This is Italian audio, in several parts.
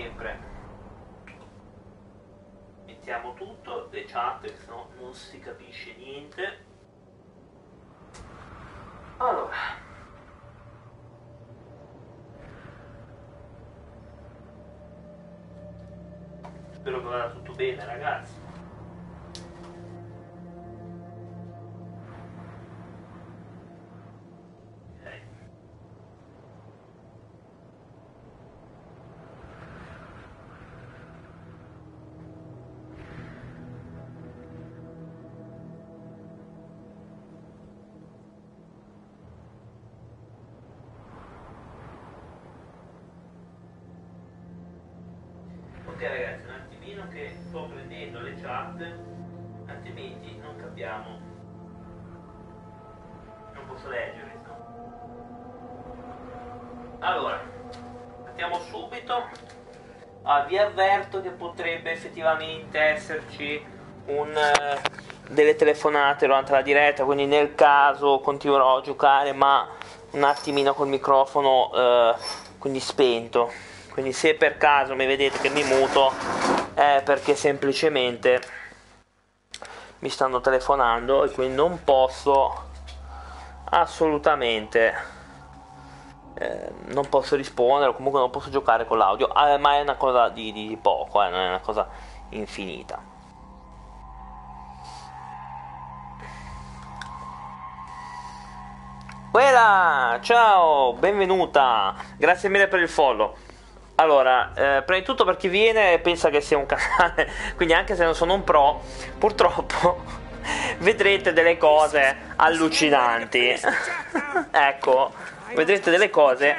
sempre mettiamo tutto, le chat, che sennò non si capisce niente. Allora. Spero che vada tutto bene ragazzi. Che potrebbe effettivamente esserci un, eh, delle telefonate durante la diretta, quindi nel caso continuerò a giocare, ma un attimino col microfono eh, quindi spento. Quindi se per caso mi vedete che mi muto è perché semplicemente mi stanno telefonando e quindi non posso assolutamente eh, non posso rispondere o comunque non posso giocare con l'audio, ah, ma è una cosa di, di poco, eh, non è una cosa infinita. Quella, ciao, benvenuta, grazie mille per il follow. Allora, eh, prima di tutto per chi viene pensa che sia un canale, quindi anche se non sono un pro, purtroppo vedrete delle cose allucinanti. ecco, vedrete delle cose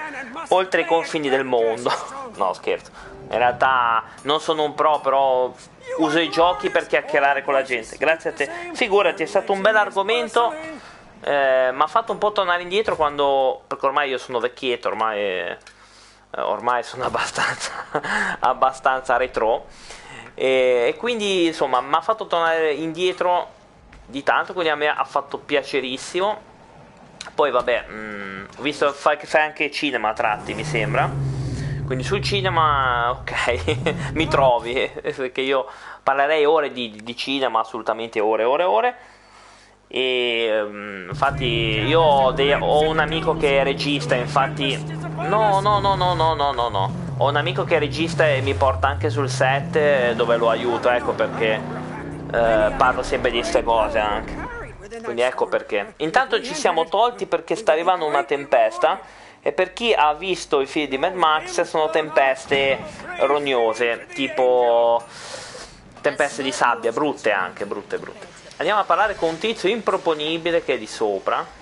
oltre i confini del mondo. No, scherzo. In realtà non sono un pro, però uso i giochi per chiacchierare con la gente. Grazie a te. Figurati, è stato un bel argomento. Eh, mi ha fatto un po' tornare indietro quando. Perché ormai io sono vecchietto, ormai. Eh, ormai sono abbastanza, abbastanza retro. E, e quindi insomma mi ha fatto tornare indietro di tanto, quindi a me ha fatto piacerissimo. Poi vabbè, mh, ho visto che fai anche cinema a tratti, mi sembra. Quindi sul cinema, ok, mi trovi, perché io parlerei ore di, di cinema, assolutamente ore, ore, ore. E mh, infatti io ho, dei, ho un amico che è regista, infatti... No, no, no, no, no, no, no, no. Ho un amico che è regista e mi porta anche sul set eh, dove lo aiuto, ecco perché eh, parlo sempre di queste cose anche. Quindi ecco perché. Intanto ci siamo tolti perché sta arrivando una tempesta e per chi ha visto i film di Mad Max sono tempeste rognose, tipo tempeste di sabbia, brutte anche, brutte, brutte. Andiamo a parlare con un tizio improponibile che è di sopra.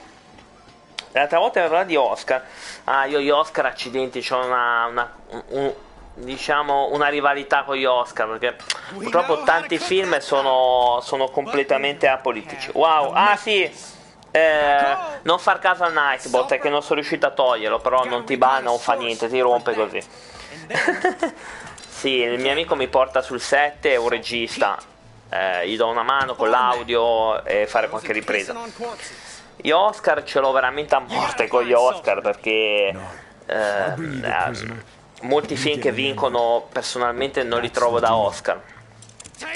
L'altra volta mi parlava di Oscar. Ah, io gli Oscar accidenti, ho una, una un, diciamo una rivalità con gli Oscar perché purtroppo tanti film sono, sono completamente apolitici. Wow, ah sì, eh, non far caso al Nightbot è che non sono riuscito a toglierlo, però non ti banna, non fa niente, ti rompe così. sì, il mio amico mi porta sul set, è un regista, eh, gli do una mano con l'audio e fare qualche ripresa. Gli Oscar ce l'ho veramente a morte con gli Oscar perché eh, molti film che vincono personalmente non li trovo da Oscar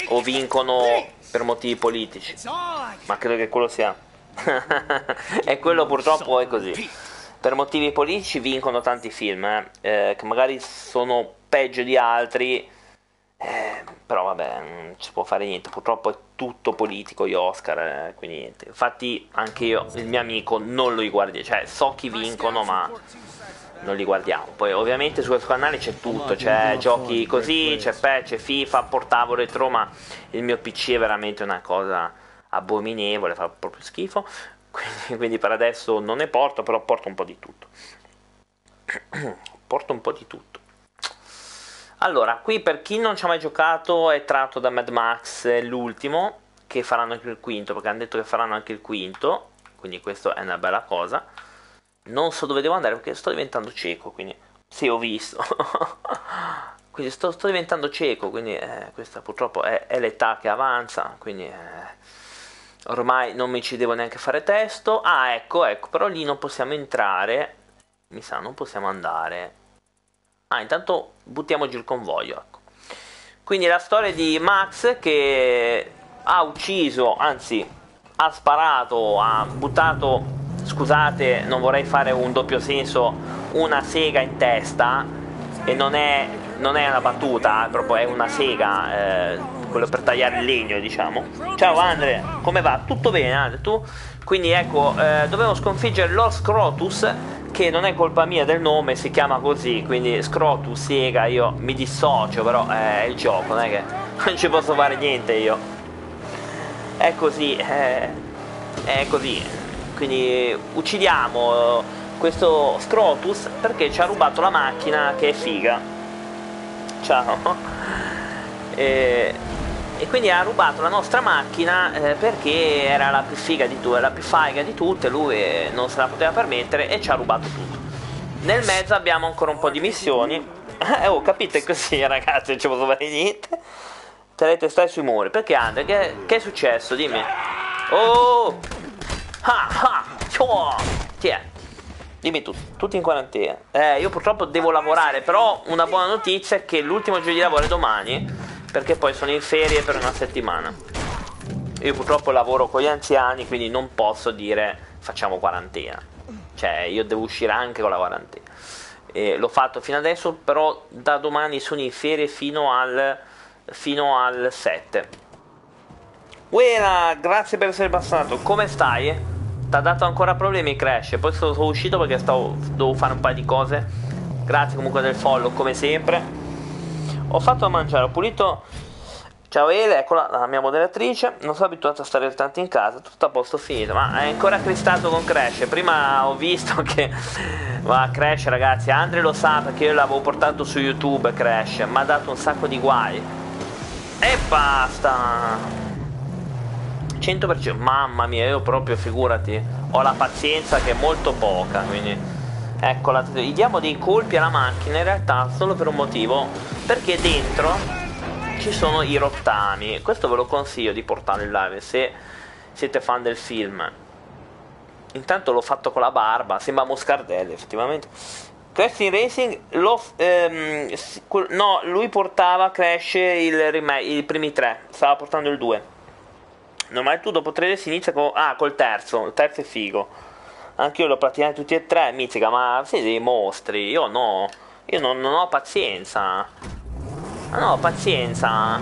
o vincono per motivi politici, ma credo che quello sia e quello purtroppo è così. Per motivi politici vincono tanti film, eh, eh, che magari sono peggio di altri, eh, però vabbè, non ci può fare niente. Purtroppo è tutto politico gli Oscar, eh, quindi niente. Infatti anche io, il mio amico, non lo guardi, cioè so chi vincono, ma non li guardiamo. Poi ovviamente su questo canale c'è tutto, c'è giochi così, c'è PES, c'è FIFA, portavo retro, ma il mio PC è veramente una cosa abominevole, fa proprio schifo. Quindi, quindi, per adesso non ne porto, però porto un po' di tutto. porto un po' di tutto. Allora, qui per chi non ci ha mai giocato è tratto da Mad Max l'ultimo, che faranno anche il quinto, perché hanno detto che faranno anche il quinto, quindi questa è una bella cosa. Non so dove devo andare perché sto diventando cieco, quindi sì, ho visto. quindi sto, sto, diventando cieco, quindi eh, questa purtroppo è, è, l'età che avanza, quindi eh, ormai non mi ci devo neanche fare testo. Ah, ecco, ecco, però lì non possiamo entrare. Mi sa, non possiamo andare. Ah, intanto buttiamoci il convoglio, ecco. Quindi la storia di Max che ha ucciso, anzi ha sparato, ha buttato, scusate, non vorrei fare un doppio senso, una sega in testa e non è, non è una battuta, proprio è una sega, eh, quello per tagliare il legno, diciamo. Ciao Andre, come va? Tutto bene, Andre? Tu? Quindi ecco, eh, dovevo sconfiggere Lord Scrotus, che non è colpa mia del nome, si chiama così, quindi Scrotus, Sega, io mi dissocio, però è il gioco, non è che non ci posso fare niente io. È così, è, è così. Quindi uccidiamo questo Scrotus perché ci ha rubato la macchina che è figa. Ciao. E, e quindi ha rubato la nostra macchina eh, perché era la più figa di tutte, la più faiga di tutte, lui non se la poteva permettere e ci ha rubato tutto. Nel mezzo abbiamo ancora un po' di missioni. Eh, oh, capite così ragazzi, non ci posso fare niente. Te stai sui muri. Perché Andre? Che, che, è successo? Dimmi. Oh! Ah, ah! Ciao! È? Dimmi tu, tutti in quarantena. Eh, io purtroppo devo lavorare, però una buona notizia è che l'ultimo giorno di lavoro è domani perché poi sono in ferie per una settimana. Io purtroppo lavoro con gli anziani, quindi non posso dire facciamo quarantena. Cioè, io devo uscire anche con la quarantena. E l'ho fatto fino adesso, però da domani sono in ferie fino al, fino al 7. Buona, grazie per essere passato. Come stai? Ha dato ancora problemi Crash? Poi sono, sono uscito perché stavo, dovevo fare un paio di cose. Grazie comunque del follow, come sempre. Ho fatto a mangiare, ho pulito. Ciao Ele, eccola la mia moderatrice. Non sono abituato a stare tanto in casa, tutto a posto finito. Ma è ancora cristato con Crash. Prima ho visto che. Ma Crash, ragazzi, Andre lo sa perché io l'avevo portato su YouTube. Crash mi ha dato un sacco di guai. E basta. 100%. Mamma mia, io proprio figurati. Ho la pazienza che è molto poca, quindi. Ecco, gli diamo dei colpi alla macchina in realtà solo per un motivo, perché dentro ci sono i rottami. Questo ve lo consiglio di portare in live se siete fan del film. Intanto l'ho fatto con la barba, sembra Moscardelli effettivamente. Crash in Racing, lo, ehm, no, lui portava Crash il i primi tre, stava portando il 2. Normale tu dopo tre si inizia con, ah, col terzo, il terzo è figo. Anche io l'ho praticati tutti e tre, Mizzica, ma siete dei mostri, io no, io non, non ho pazienza. Non ho pazienza.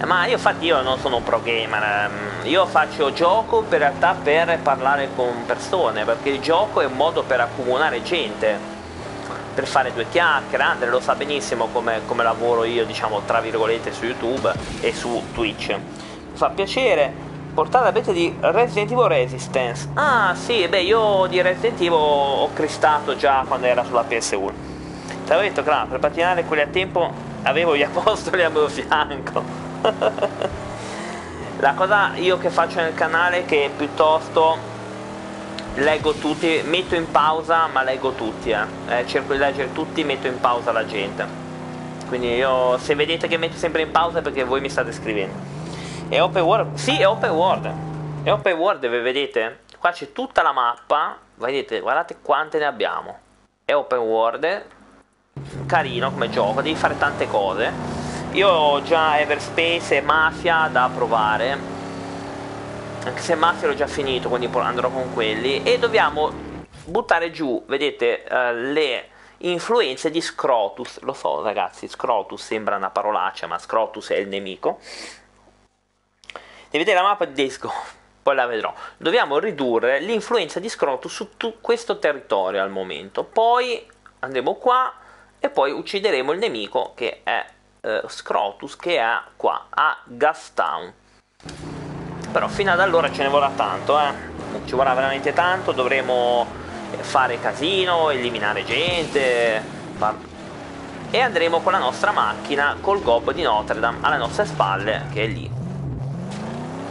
Eh, ma io infatti io non sono un pro gamer, ehm, io faccio gioco per realtà per parlare con persone, perché il gioco è un modo per accomunare gente, per fare due chiacchiere, Andre lo sa benissimo come, come lavoro io, diciamo, tra virgolette, su YouTube e su Twitch. Mi fa piacere, portata beta di Resident Evil Resistance. Ah, sì, beh, io di Resident Evil ho cristato già quando era sulla PS1. Ti avevo detto, claro, per pattinare quelli a tempo avevo gli apostoli a mio fianco. La cosa io che faccio nel canale è che piuttosto leggo tutti, metto in pausa, ma leggo tutti, eh. Eh, cerco di leggere tutti, metto in pausa la gente. Quindi io, se vedete che metto sempre in pausa è perché voi mi state scrivendo. È open world? Sì, è open world. È open world, vedete? Qua c'è tutta la mappa. Vedete, guardate quante ne abbiamo. È open world. Carino come gioco, devi fare tante cose. Io ho già Everspace e Mafia da provare. Anche se Mafia l'ho già finito, quindi andrò con quelli. E dobbiamo buttare giù, vedete, uh, le influenze di Scrotus. Lo so, ragazzi, Scrotus sembra una parolaccia, ma Scrotus è il nemico e vedere la mappa di Days poi la vedrò. Dobbiamo ridurre l'influenza di Scrotus su tu- questo territorio al momento. Poi andremo qua e poi uccideremo il nemico che è eh, Scrotus che è qua a Gastown. Però fino ad allora ce ne vorrà tanto, eh. Ci vorrà veramente tanto, dovremo fare casino, eliminare gente, far... e andremo con la nostra macchina col Gob di Notre Dame alle nostre spalle, che è lì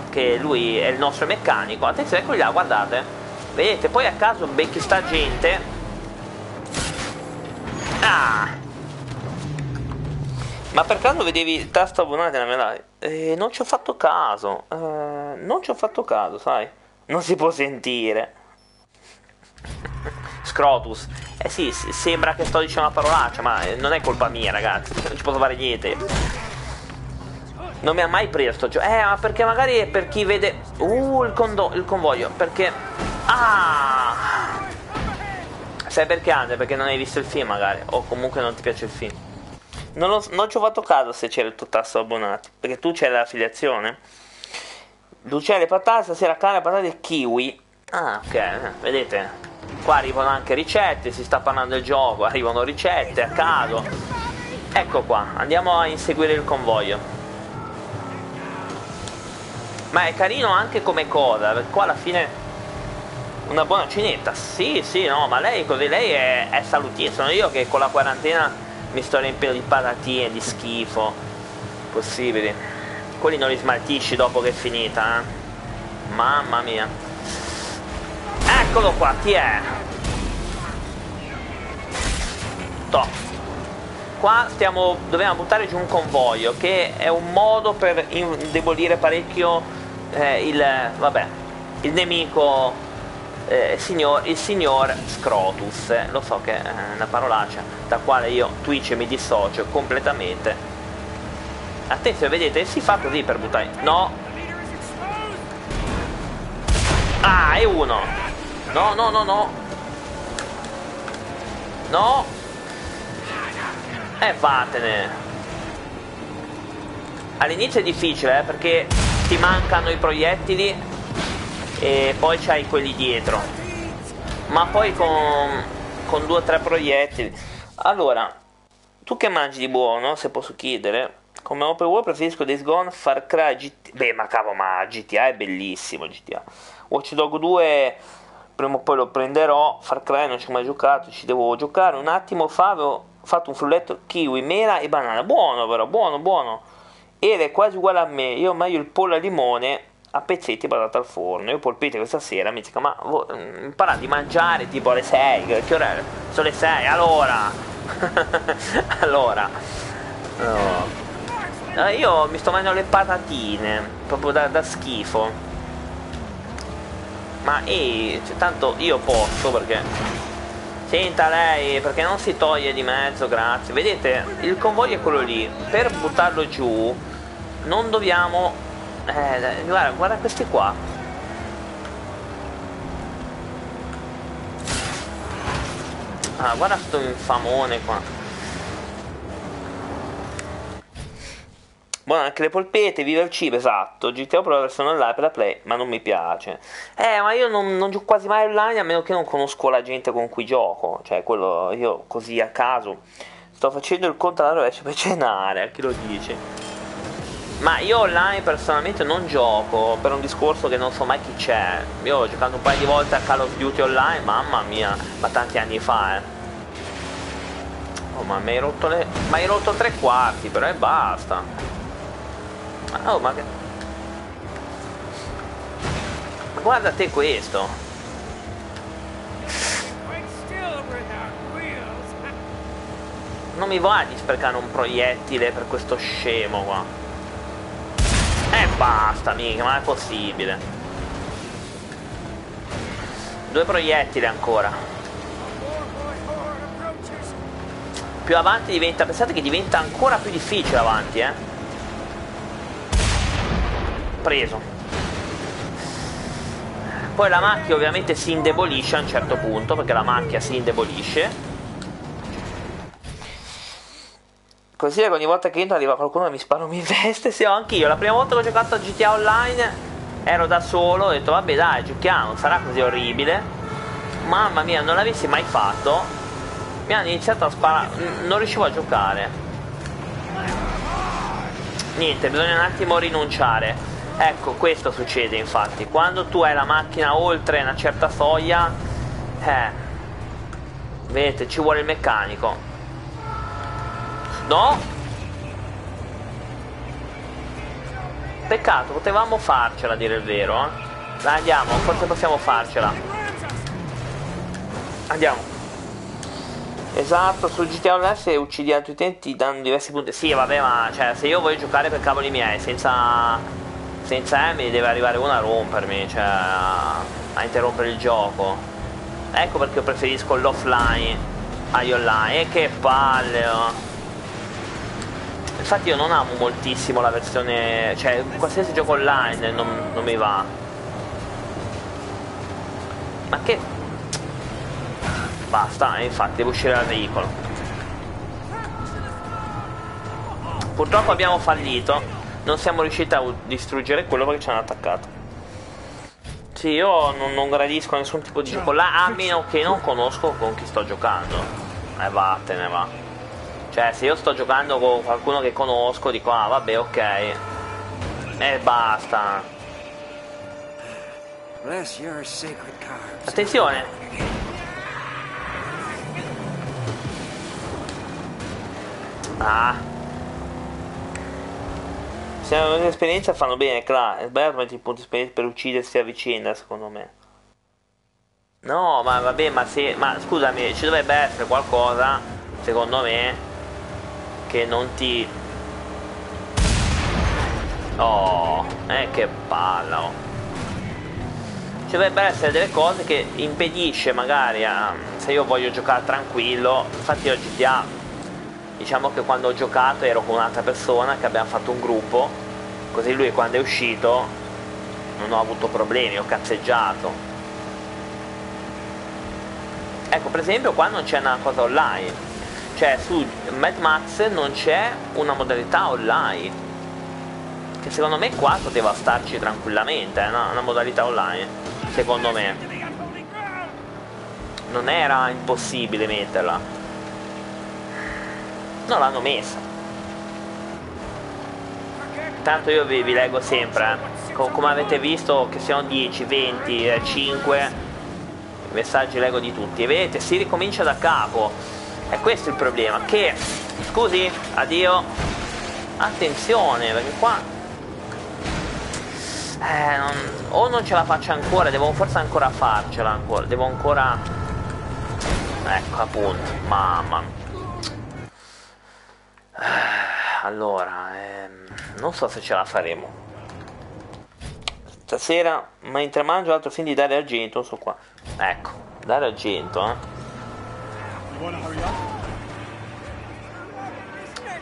che lui è il nostro meccanico. Attenzione, eccoli là, guardate. Vedete, poi a caso becchi sta gente. Ah! Ma per caso vedevi il tasto abbonati nella mia live? Eh, non ci ho fatto caso. Eh, non ci ho fatto caso, sai? Non si può sentire. Scrotus. Eh sì, sembra che sto dicendo una parolaccia, ma non è colpa mia, ragazzi. Non ci posso fare niente. Non mi ha mai preso sto Eh, ma perché magari è per chi vede... Uh, il, condo- il convoglio. Perché... Ah! Sai perché, Andre? Perché non hai visto il film, magari. O comunque non ti piace il film. Non, lo, non ci ho fatto caso se c'era il tuo tasto abbonati. Perché tu c'è l'affiliazione. Ducelle patate, stasera carne, patate e kiwi. Ah, ok, eh, vedete? Qua arrivano anche ricette, si sta parlando del gioco, arrivano ricette a caso. Ecco qua, andiamo a inseguire il convoglio. Ma è carino anche come cosa, qua alla fine una buona cinetta. Sì, sì, no, ma lei così, lei è, è salutissima. Sono io che con la quarantena mi sto riempiendo di patatine, di schifo possibili. Quelli non li smaltisci dopo che è finita, eh? Mamma mia. Eccolo qua, chi è? Toh. Qua stiamo, dobbiamo buttare giù un convoglio che è un modo per indebolire parecchio eh, il, vabbè, il nemico, eh, signor, il signor Scrotus. Lo so che è una parolaccia da quale io Twitch mi dissocio completamente. Attenzione, vedete, si fa così per buttare... No! Ah, è uno! No, no, no, no. No. Eh, vattene. All'inizio è difficile, eh, perché ti mancano i proiettili e poi c'hai quelli dietro. Ma poi con, con due o tre proiettili. Allora, tu che mangi di buono, se posso chiedere? Come open world preferisco Days Gone, Far Cry, GTA. Beh, ma cavolo, ma GTA è bellissimo, GTA. Watch Dog 2 prima o poi lo prenderò. Far Cry non ci ho mai giocato, ci devo giocare un attimo fa. Avevo fatto un frulletto kiwi, mela e banana. Buono, però, buono, buono. Ed è quasi uguale a me. Io meglio il pollo al limone a pezzetti portato al forno. Io polpite questa sera mi dico, ma mm, imparate a mangiare tipo alle 6. Che ora sono le 6, allora. allora. No. Io mi sto mangiando le patatine, proprio da, da schifo. Ma eh, cioè, tanto io posso perché... Senta lei, perché non si toglie di mezzo, grazie. Vedete, il convoglio è quello lì. Per buttarlo giù non dobbiamo... Eh, guarda, guarda questi qua. Ah, guarda sto infamone qua. Buono anche le polpette, viva il cibo, esatto. GTO Pro la online per la Play, ma non mi piace. Eh, ma io non, non gioco quasi mai online a meno che non conosco la gente con cui gioco. Cioè, quello io così a caso. Sto facendo il conto alla rovescia per cenare, a chi lo dice. Ma io online personalmente non gioco per un discorso che non so mai chi c'è. Io ho giocato un paio di volte a Call of Duty online, mamma mia, ma tanti anni fa, eh. Oh, ma mi hai rotto le. Ma hai rotto tre quarti, però e basta. Oh, ma che... Ma guarda te questo. Non mi va di sprecare un proiettile per questo scemo qua. E eh, basta, mica, ma è possibile. Due proiettili ancora. Più avanti diventa, pensate che diventa ancora più difficile avanti, eh preso poi la macchia ovviamente si indebolisce a un certo punto perché la macchia si indebolisce così che ogni volta che entro arriva qualcuno e mi spara mi veste se ho anch'io la prima volta che ho giocato a GTA Online ero da solo ho detto vabbè dai giochiamo sarà così orribile. Mamma mia non l'avessi mai fatto. Mi hanno iniziato a sparare non riuscivo a giocare. Niente bisogna un attimo rinunciare. Ecco, questo succede infatti. Quando tu hai la macchina oltre una certa soglia, eh, vedete, ci vuole il meccanico. No? Peccato, potevamo farcela a dire il vero. Eh? Dai, andiamo, forse possiamo farcela. Andiamo. Esatto, su GTA Online se uccidi altri utenti danno diversi punti. Sì, vabbè, ma cioè, se io voglio giocare per cavoli miei senza senza Amy deve arrivare uno a rompermi, cioè a, a interrompere il gioco. Ecco perché io preferisco l'offline agli online. E che palle, oh. Infatti io non amo moltissimo la versione... Cioè, qualsiasi gioco online non, non mi va. Ma che... Basta, eh, infatti, devo uscire dal veicolo. Purtroppo abbiamo fallito. Non siamo riusciti a distruggere quello perché ci hanno attaccato. Sì, io non, non gradisco nessun tipo di gioco là, a meno che non conosco con chi sto giocando. E eh, vattene, va. Cioè, se io sto giocando con qualcuno che conosco, dico, ah, vabbè, ok. E basta. Attenzione! Ah. Se hanno un'esperienza fanno bene, claro. È sbagliato mettere i punti esperienza per uccidersi a vicenda, secondo me. No, ma vabbè, ma se. Ma scusami, ci dovrebbe essere qualcosa, secondo me, che non ti. Oh, eh che palla. Oh. Ci dovrebbero essere delle cose che impedisce magari a. Se io voglio giocare tranquillo. Infatti io GTA diciamo che quando ho giocato ero con un'altra persona che abbiamo fatto un gruppo così lui quando è uscito non ho avuto problemi ho cazzeggiato ecco per esempio qua non c'è una cosa online cioè su Mad Max non c'è una modalità online che secondo me qua poteva starci tranquillamente eh, no? una modalità online secondo me non era impossibile metterla non l'hanno messa. Tanto io vi, vi leggo sempre, eh. come avete visto che siano 10, 20, 5, i messaggi leggo di tutti. E vedete, si ricomincia da capo. E questo è il problema, che, scusi, addio, attenzione, perché qua eh, non, o non ce la faccio ancora, devo forse ancora farcela ancora, devo ancora... Ecco appunto, mamma mia. Allora, ehm, non so se ce la faremo. Stasera, mentre mangio altro film di Dario Argento, non so qua. Ecco, Dario Argento, eh.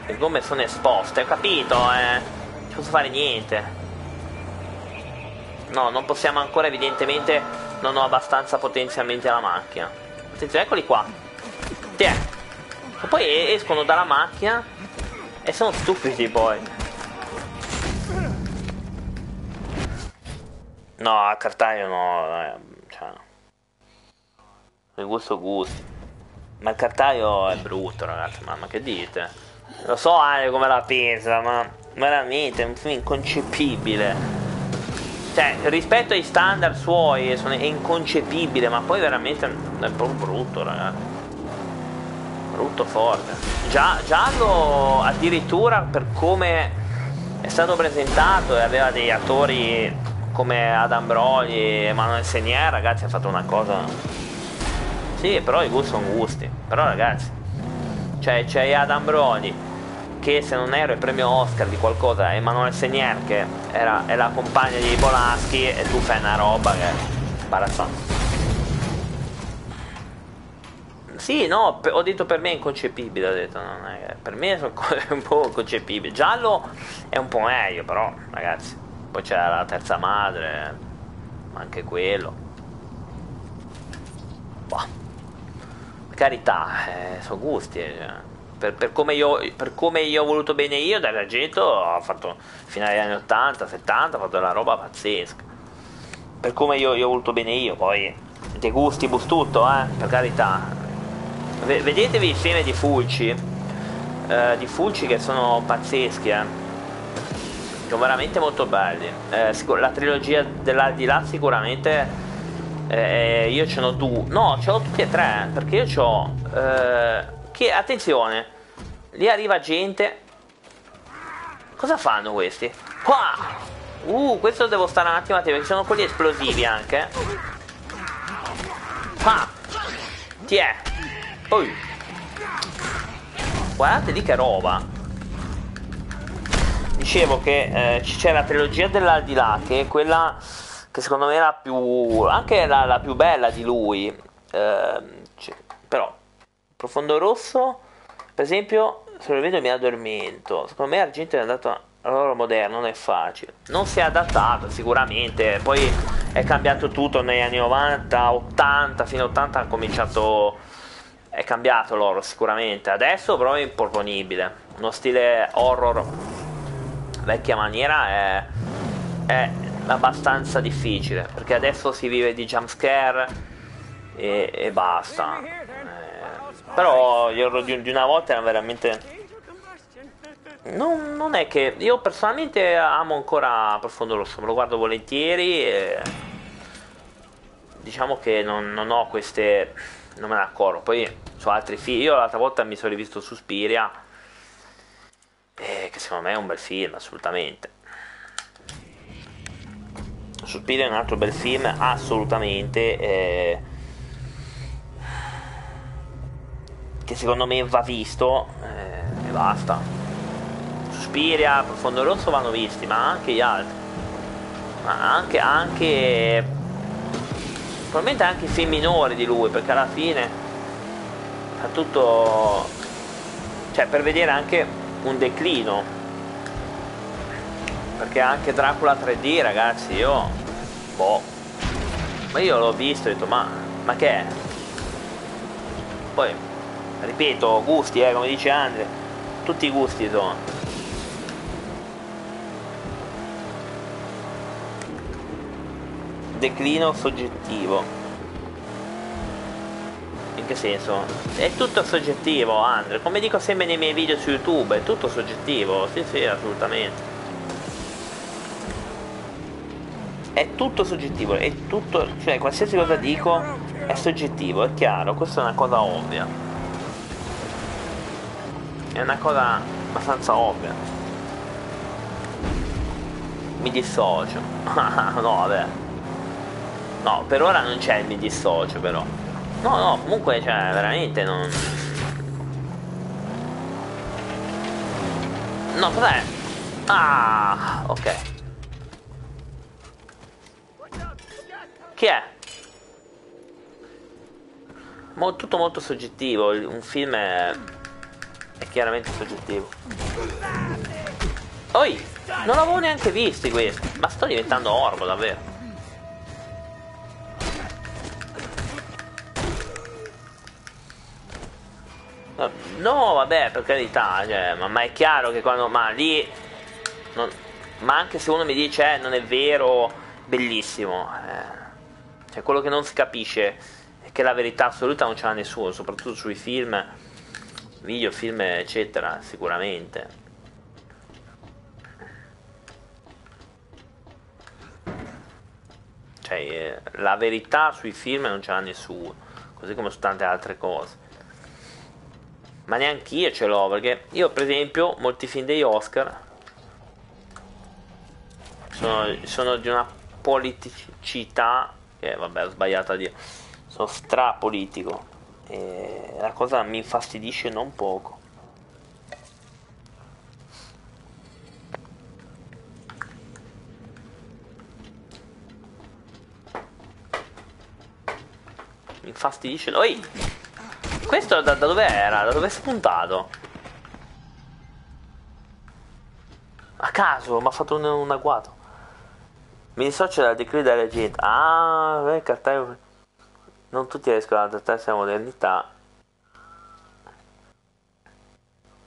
Le gomme sono esposte, ho capito, eh. Non posso fare niente. No, non possiamo ancora, evidentemente, non ho abbastanza potenzialmente la macchina. Attenzione, eccoli qua. Tiè. E poi escono dalla macchina e sono stupidi poi. No, a cartaio no, eh, cioè. Il gusto gusti. Ma il cartaio è brutto, ragazzi, mamma, che dite? Lo so Ale come la pensa, ma veramente è un film inconcepibile. Cioè, rispetto ai standard suoi è inconcepibile, ma poi veramente è proprio brutto, ragazzi brutto forte. Già, giallo addirittura per come è stato presentato e aveva degli attori come Adam Brogli e Emanuele Senier, ragazzi, ha fatto una cosa. Sì, però i gusti sono gusti. Però ragazzi, cioè c'è Adam Brogli che se non ero il premio Oscar di qualcosa, Emanuele Senier che era, è la compagna di Polaschi e tu fai una roba che imbarazzante. Sì, no, ho detto per me è inconcepibile, ho detto, non è, per me è un po' inconcepibile. Giallo è un po' meglio, però, ragazzi. Poi c'è la terza madre, anche quello. Boh. Carità, eh, sono gusti. Eh. Per, per, come io, per, come io, ho voluto bene io, dall'argento ho fatto fino agli anni 80, 70, ho fatto una roba pazzesca. Per come io, io ho voluto bene io, poi dei gusti, bus tutto, eh, per carità vedetevi i film di Fulci eh, di Fulci che sono pazzeschi eh. sono veramente molto belli eh, la trilogia dell'aldilà sicuramente eh, io ce n'ho due no ce l'ho tutti e tre perché io ho eh, che attenzione lì arriva gente. Cosa fanno questi? Qua! Uh questo devo stare un attimo attento perché sono quelli esplosivi anche. Qua ti è. Oh. Guardate lì che roba. Dicevo che eh, c'è la trilogia dell'aldilà, che è quella che secondo me è la più. anche la, la più bella di lui. eh, però, profondo rosso, per esempio, se lo vedo mi addormento. Secondo me Argento è andato allora moderno, non è facile. Non si è adattato sicuramente, poi è cambiato tutto negli anni 90, 80, fino a 80 ha cominciato... È cambiato l'horror sicuramente, adesso però è improponibile. Uno stile horror vecchia maniera è, è abbastanza difficile, perché adesso si vive di jumpscare e, e basta. Eh, però gli horror di, di una volta erano veramente non, non, è che io personalmente amo ancora Profondo Rosso, me lo guardo volentieri. E diciamo che non, non, ho queste. Non me ne accorgo. Poi su altri film. Io l'altra volta mi sono rivisto Suspiria. Eh, che secondo me è un bel film, assolutamente. Suspiria è un altro bel film, assolutamente. Eh, che secondo me va visto. Eh, e basta. Suspiria, Profondo Rosso vanno visti, ma anche gli altri. Ma anche, anche... Probabilmente anche i film minori di lui, perché alla fine fa tutto... Cioè, per vedere anche un declino. Perché anche Dracula 3D, ragazzi, io... Boh. Ma io l'ho visto e ho detto, ma... Ma che è? Poi, ripeto, gusti, eh, come dice Andre. Tutti i gusti sono. declino soggettivo. In che senso? È tutto soggettivo, Andre. Come dico sempre nei miei video su YouTube, è tutto soggettivo. Sì, sì, assolutamente. È tutto soggettivo, è tutto, cioè qualsiasi cosa dico è soggettivo, è chiaro, questa è una cosa ovvia. È una cosa abbastanza ovvia. Mi dissocio. no, vabbè. No, per ora non c'è il mi dissocio però. No, no, comunque, cioè, veramente non... No, cos'è? Ah, ok. Chi è? Mo, tutto molto soggettivo, un film è, è chiaramente soggettivo. Oi, non l'avevo neanche visti questi, ma sto diventando orbo davvero. No, vabbè, per carità, cioè, ma, ma, è chiaro che quando. Ma lì. Non, ma anche se uno mi dice eh, non è vero, bellissimo. Eh, cioè, quello che non si capisce è che la verità assoluta non ce l'ha nessuno, soprattutto sui film, video, film, eccetera, sicuramente. Cioè, eh, la verità sui film non ce l'ha nessuno, così come su tante altre cose ma neanche io ce l'ho perché io per esempio molti film degli Oscar sono, sono di una politicità che vabbè ho sbagliato a dire sono strapolitico e la cosa mi infastidisce non poco mi infastidisce Oi! Questo da, da dove era? Da dove è spuntato? A caso, mi ha fatto un, un, agguato. Mi dissocio dal declino della gente. Ah, beh, cartaio. Non tutti riescono ad adattarsi alla modernità.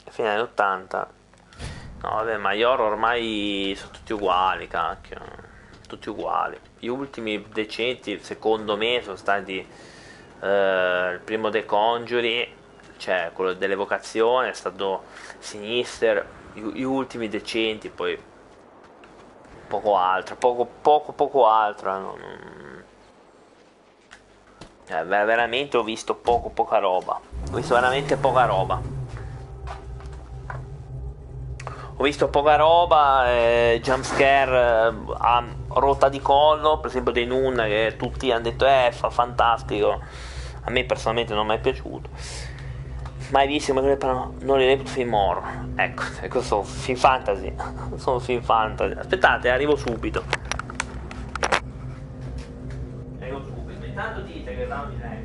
Fine anni 80. No, vabbè, ma gli ormai sono tutti uguali, cacchio. Tutti uguali. Gli ultimi decenti, secondo me, sono stati eh, il primo The Conjuring, cioè quello dell'evocazione, è stato Sinister, gli, gli ultimi decenti, poi poco altro, poco poco poco altro. Non... Eh, veramente ho visto poco poca roba. Ho visto veramente poca roba. Ho visto poca roba, eh, jumpscare eh, a rotta di collo, per esempio dei Nun che tutti hanno detto eh fa fantastico a me personalmente non mi è piaciuto mai visto ma non li reputo film horror ecco, ecco sono film fantasy. Sono film fantasy. Aspettate arrivo subito. Arrivo subito. Intanto dite che non mi leggono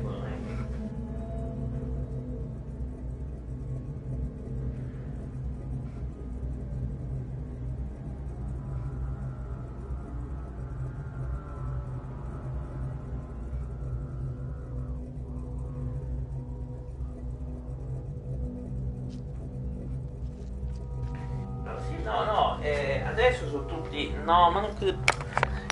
adesso sono tutti... No, ma non credo...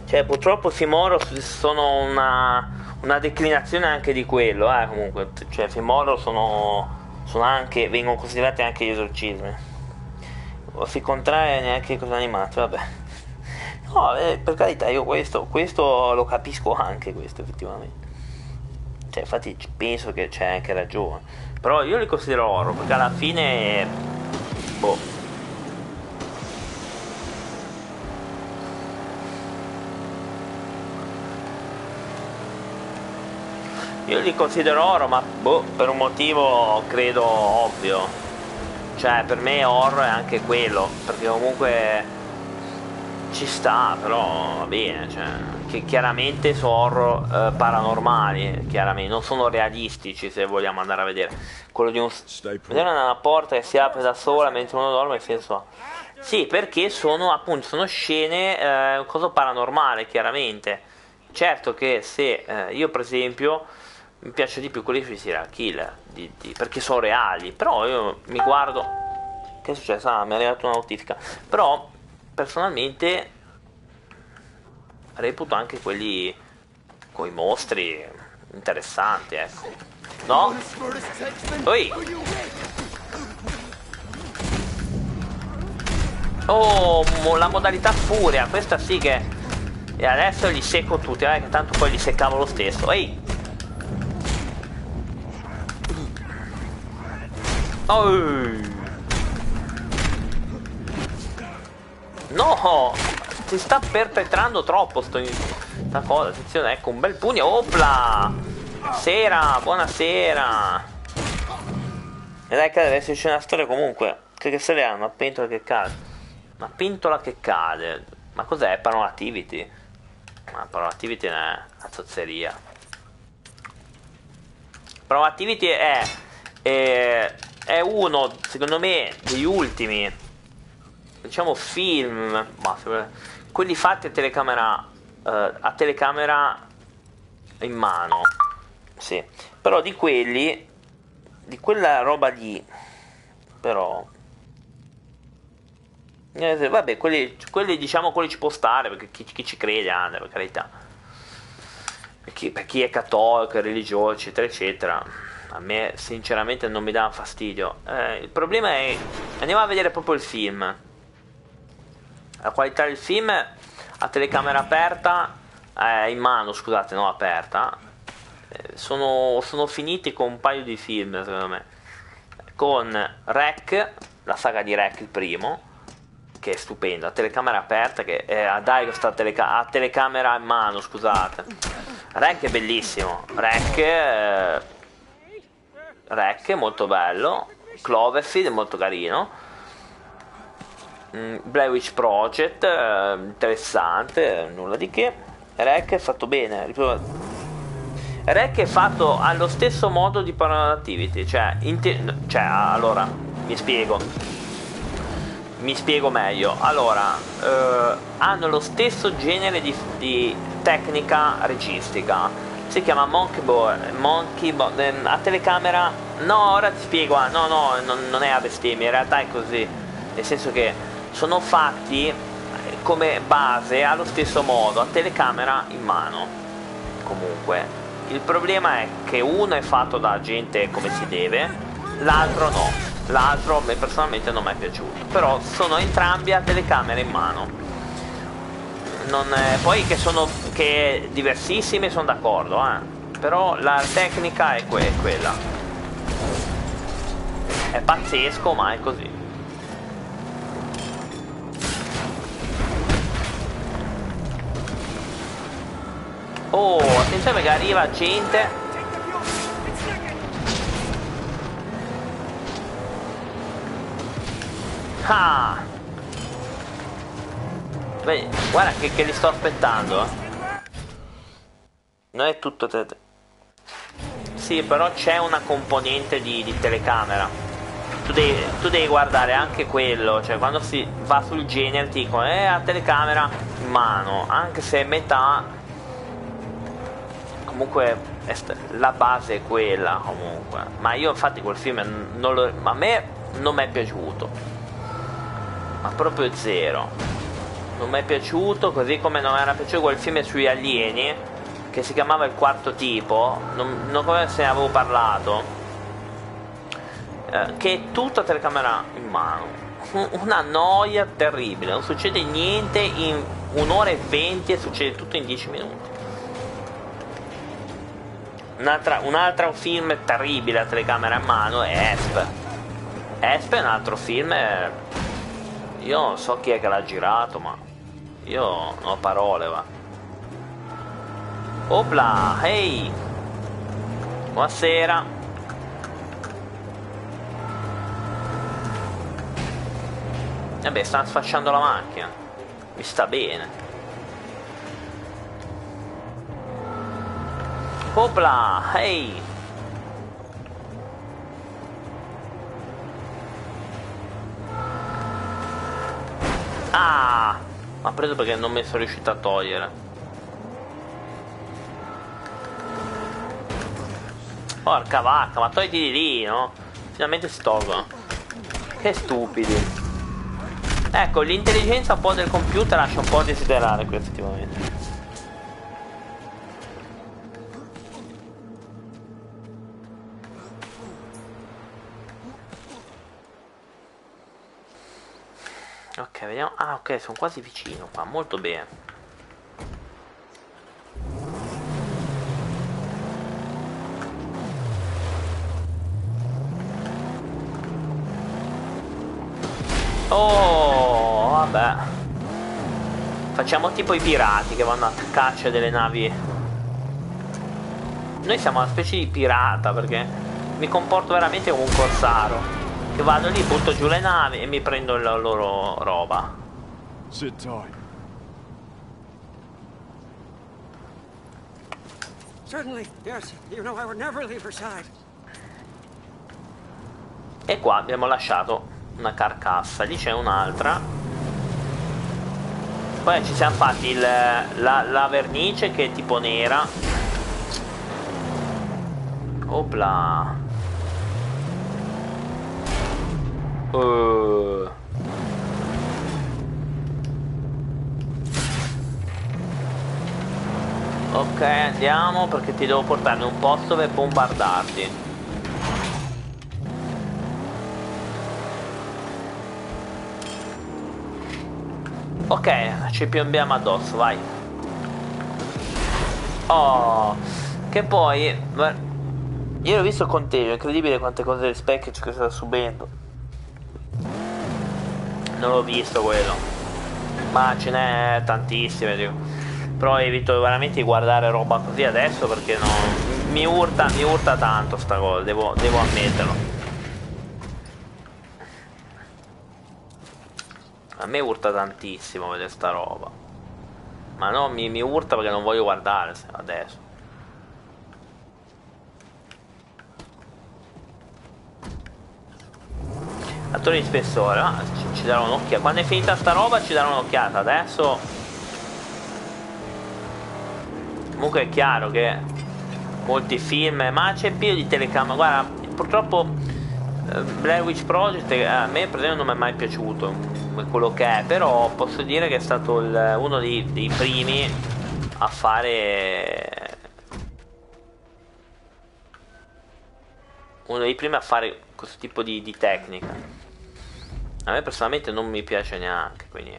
Cioè, purtroppo Fimoro sono una, una declinazione anche di quello, eh, comunque. Cioè, Fimoro sono, sono anche... vengono considerati anche gli esorcismi. Si contrae neanche cose animate, vabbè. No, eh, per carità, io questo, questo lo capisco anche, questo effettivamente. Cioè, infatti penso che c'è anche ragione. Però io li considero oro, perché alla fine... Boh Io li considero oro, ma boh, per un motivo credo ovvio. Cioè, per me oro è anche quello, perché comunque ci sta, però va bene, cioè, che chiaramente sono horror eh, paranormali, chiaramente, non sono realistici se vogliamo andare a vedere. Quello di un... Vedere una porta che si apre da sola mentre uno dorme, che senso? Sì, perché sono appunto, sono scene, eh, cosa paranormale, chiaramente. Certo che se eh, io per esempio mi piace di più quelli sui serial killer di, di, perché sono reali però io mi guardo che è successo? Ah, mi è arrivata una notifica però personalmente reputo anche quelli con i mostri interessanti ecco no? Oi Oh, la modalità furia, questa sì che... E adesso li secco tutti, eh, tanto poi li seccavo lo stesso. Ehi! Oh. No! Si sta perpetrando troppo sto, sta cosa. Attenzione, ecco un bel pugno. Opla! Sera, buonasera. E dai, che deve esserci una storia comunque. Che, che storia hanno? Una pentola che cade. Una pentola che cade. Ma cos'è? Paranormality? Ma Paranormality è una zozzeria. Paranormality è... è è uno, secondo me, degli ultimi, diciamo, film, ma, quelli fatti a telecamera, uh, a telecamera in mano. Sì. Però di quelli, di quella roba lì, però... Eh, vabbè, quelli, quelli, diciamo, quelli ci può stare, perché chi, chi ci crede, anda, per carità. Per chi, per chi è cattolico, religioso, eccetera, eccetera a me sinceramente non mi dà fastidio. Eh, il problema è, andiamo a vedere proprio il film. La qualità del film a telecamera aperta, eh, in mano scusate, non aperta, eh, sono, sono finiti con un paio di film secondo me. Con Rec, la saga di Rec il primo, che è stupendo, a telecamera aperta, che eh, dai questa teleca- a telecamera in mano, scusate. Rec è bellissimo, Rec... Eh, Rec, molto bello. Cloverfield, molto carino. Mm, Blair Witch Project, eh, interessante, nulla di che. Rec è fatto bene. Rec è fatto allo stesso modo di Paranormal Activity, cioè, te- cioè, allora, mi spiego. Mi spiego meglio. Allora, eh, hanno lo stesso genere di, di tecnica registica si chiama Monkey Boy, Monkey Boy, ehm, a telecamera, no ora ti spiego, ah, no no non, non è a bestemmia, in realtà è così, nel senso che sono fatti eh, come base allo stesso modo, a telecamera in mano, comunque. Il problema è che uno è fatto da gente come si deve, l'altro no, l'altro personalmente non mi è piaciuto, però sono entrambi a telecamera in mano non, eh, poi che sono che diversissime sono d'accordo, eh. però la tecnica è, que- è quella. È pazzesco, ma è così. Oh, attenzione perché arriva gente. Ah! Vedi, guarda che, che, li sto aspettando. Eh. Non è tutto... Te- sì, però c'è una componente di, di telecamera. Tu devi, tu devi, guardare anche quello, cioè quando si va sul genere ti dicono eh la telecamera in mano, anche se è metà comunque la base è quella comunque. Ma io infatti quel film lo, a me non mi è piaciuto. Ma proprio zero. Non mi è piaciuto, così come non mi era piaciuto quel film sugli alieni, che si chiamava Il quarto tipo, non, non come se ne avevo parlato, eh, che è tutta telecamera in mano. Una noia terribile, non succede niente in un'ora e venti e succede tutto in dieci minuti. Un'altra, un altro film terribile a telecamera in mano è Esp. Esp è un altro film. Eh, io non so chi è che l'ha girato, ma io non ho parole, va. Opla, ehi! Buonasera. Vabbè, stanno sfasciando la macchina. Mi sta bene. Opla, ehi! Ah! Ma preso perché non mi sono riuscito a togliere. Porca vacca, ma togliti di lì, no? Finalmente si tolgono. Che stupidi. Ecco, l'intelligenza un po' del computer lascia un po' a desiderare qui effettivamente. Ok, vediamo. Ah, ok, sono quasi vicino qua, molto bene. Oh, vabbè. Facciamo tipo i pirati che vanno a caccia delle navi. Noi siamo una specie di pirata perché mi comporto veramente come un corsaro. Che vado lì, butto giù le navi e mi prendo la loro roba. Sit tight. Certainly, yes. You know I would never leave her side. E qua abbiamo lasciato una carcassa, lì c'è un'altra. Poi ci siamo fatti il, la, la vernice che è tipo nera. Opla. Uh. Ok, andiamo perché ti devo portare in un posto per bombardarti. Ok, ci piombiamo addosso, vai. Oh, che poi... Io l'ho visto con te, è incredibile quante cose del specchio che sta subendo. Non l'ho visto quello. Ma ce n'è tantissime, dico. Però evito veramente di guardare roba così adesso perché non. Mi urta, mi urta tanto sta cosa, devo, devo ammetterlo. A me urta tantissimo vedere sta roba. Ma no, mi, mi urta perché non voglio guardare adesso. Attori di spessore, ah, ci, ci darò un'occhiata. Quando è finita sta roba ci darò un'occhiata. Adesso. Comunque è chiaro che molti film. Ma c'è più di telecamera. Guarda, purtroppo. Eh, Blair Witch Project eh, a me per esempio non mi è mai piaciuto quello che è, però posso dire che è stato il, uno dei, dei primi a fare uno dei primi a fare questo tipo di, di tecnica. A me personalmente non mi piace neanche, quindi...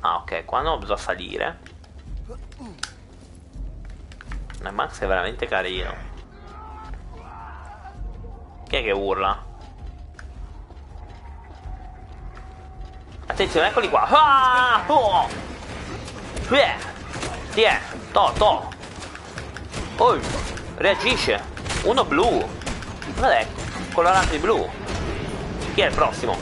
Ah, ok, qua no, bisogna salire. Ma Max è veramente carino. Chi è che urla? Attenzione, eccoli qua. Ah! Oh! Yeah! È? To, to! Oh! Reagisce! Uno blu! Guarda, ecco colorato di blu. Chi è il prossimo?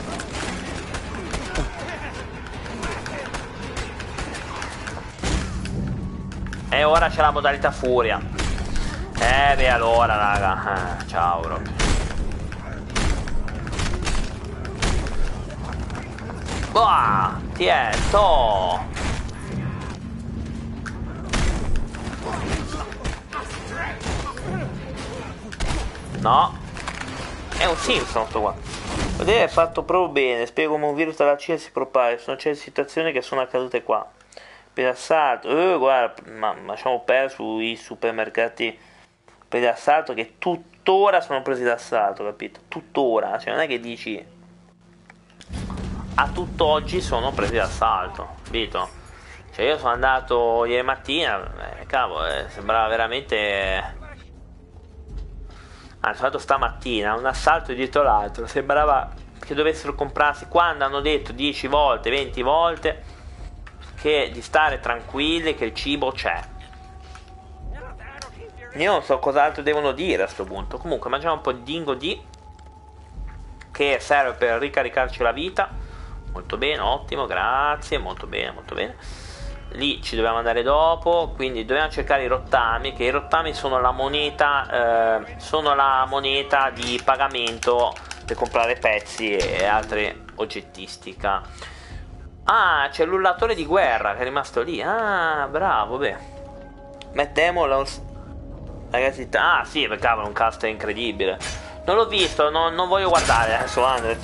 E ora c'è la modalità furia. Eh beh allora raga. Eh, ciao proprio. Boah, ti è, to. No, è un Simpson sto qua. Vedete, è fatto proprio bene. Spiego come un virus dalla Cina si propaga. Sono certe situazioni che sono accadute qua. Per assalto, eh, guarda, ma lasciamo perdere sui supermercati per l'assalto che tuttora sono presi d'assalto, capito? Tuttora, cioè non è che dici a tutt'oggi sono presi d'assalto, capito? Cioè io sono andato ieri mattina, eh, cavolo, eh, sembrava veramente hanno fatto stamattina un assalto dietro l'altro, sembrava che dovessero comprarsi quando hanno detto 10 volte, 20 volte che di stare tranquilli che il cibo c'è. Io non so cos'altro devono dire a questo punto. Comunque mangiamo un po' di dingo di che serve per ricaricarci la vita. Molto bene, ottimo, grazie, molto bene, molto bene lì ci dobbiamo andare dopo, quindi dobbiamo cercare i rottami, che i rottami sono la moneta, eh, sono la moneta di pagamento per comprare pezzi e altre oggettistica. Ah, c'è l'ullatore di guerra che è rimasto lì. Ah, bravo, beh. Mettiamolo. Ragazzi, ah sì, per cavolo, un cast incredibile. Non l'ho visto, non, non voglio guardare adesso, Andre.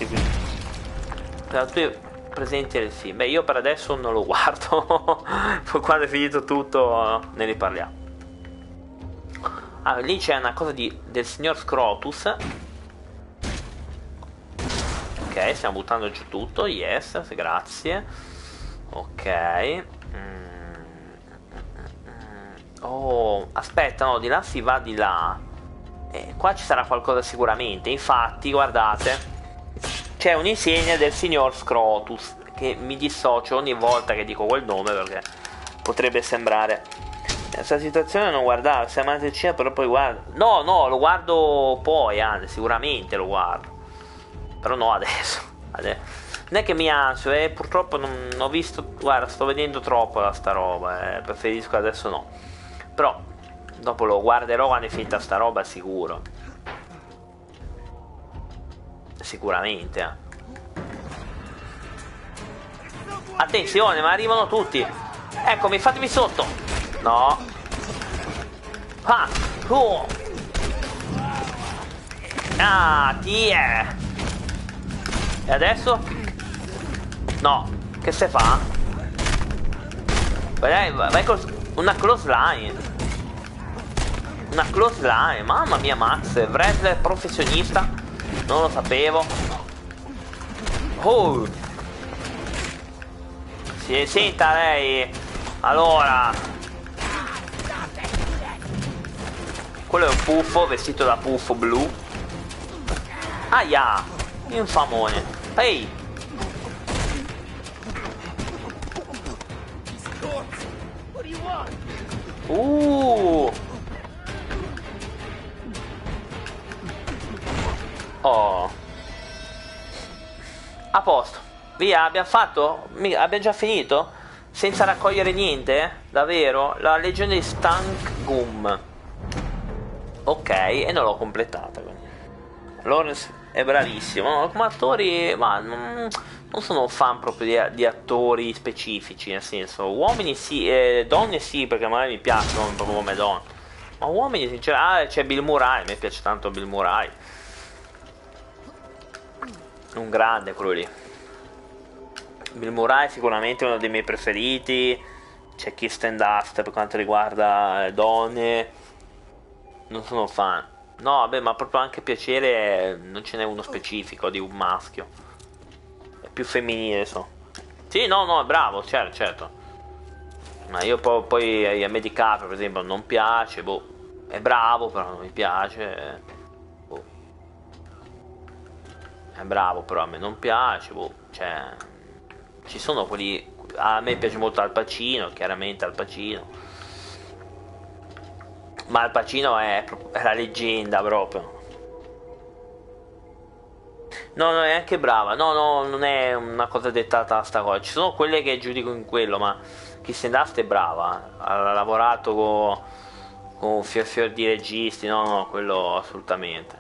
Presenti nel film. Beh, io per adesso non lo guardo. Quando è finito tutto ne riparliamo. Allora, lì c'è una cosa di, del signor Scrotus. Ok, stiamo buttando giù tutto. Yes, grazie. Ok. Mm. Oh, aspetta, no, di là si va di là. Eh, qua ci sarà qualcosa sicuramente. Infatti, guardate c'è un'insegna del signor Scrotus che mi dissocio ogni volta che dico quel nome perché potrebbe sembrare. Questa situazione non guardare se amate il cinema però poi guardo no no lo guardo poi anzi sicuramente lo guardo. Però no adesso, adesso. non è che mi ansio eh, purtroppo non, non, ho visto guarda sto vedendo troppo da sta roba eh, preferisco adesso no. Però dopo lo guarderò quando è finita sta roba sicuro Sicuramente. Eh. Attenzione, ma arrivano tutti. Eccomi, fatemi sotto. No. Ah, oh. Ah, ti è. E adesso? No. Che se fa? Vai, vai con una close line. Una close line. Mamma mia, Max. Wrestler professionista. Non lo sapevo. Oh. Si senta lei. Allora. Quello è un puffo vestito da puffo blu. Aia. Infamone. Ehi. Uh. Oh. A posto. Via, abbiamo fatto? Abbiamo già finito? Senza raccogliere niente? Davvero? La legione di Stankgum. Ok, e non l'ho completata. Lawrence è bravissimo. Come attori, ma non, non sono un fan proprio di, di, attori specifici. Nel senso, uomini sì, eh, donne sì, perché magari mi piacciono proprio come donne. Ma uomini, sinceramente, ah, c'è Bill Murray. Mi piace tanto Bill Murray un grande quello lì. Bill Murray è sicuramente uno dei miei preferiti. C'è Kirsten Dust per quanto riguarda le donne. Non sono fan. No, vabbè, ma proprio anche piacere non ce n'è uno specifico di un maschio. È più femminile, so. Sì, no, no, è bravo, certo, certo. Ma io poi, poi a Medicap, per esempio, non piace, boh. È bravo, però non mi piace è bravo, però a me non piace, boh, cioè, ci sono quelli, a me piace molto Al Pacino, chiaramente Al Pacino, ma Al Pacino è, è la leggenda proprio. No, no, è anche brava. No, no, non è una cosa dettata da sta cosa. Ci sono quelle che giudico in quello, ma Kirsten Dust è brava. Ha lavorato con, con fior fior di registi. No, no, quello assolutamente.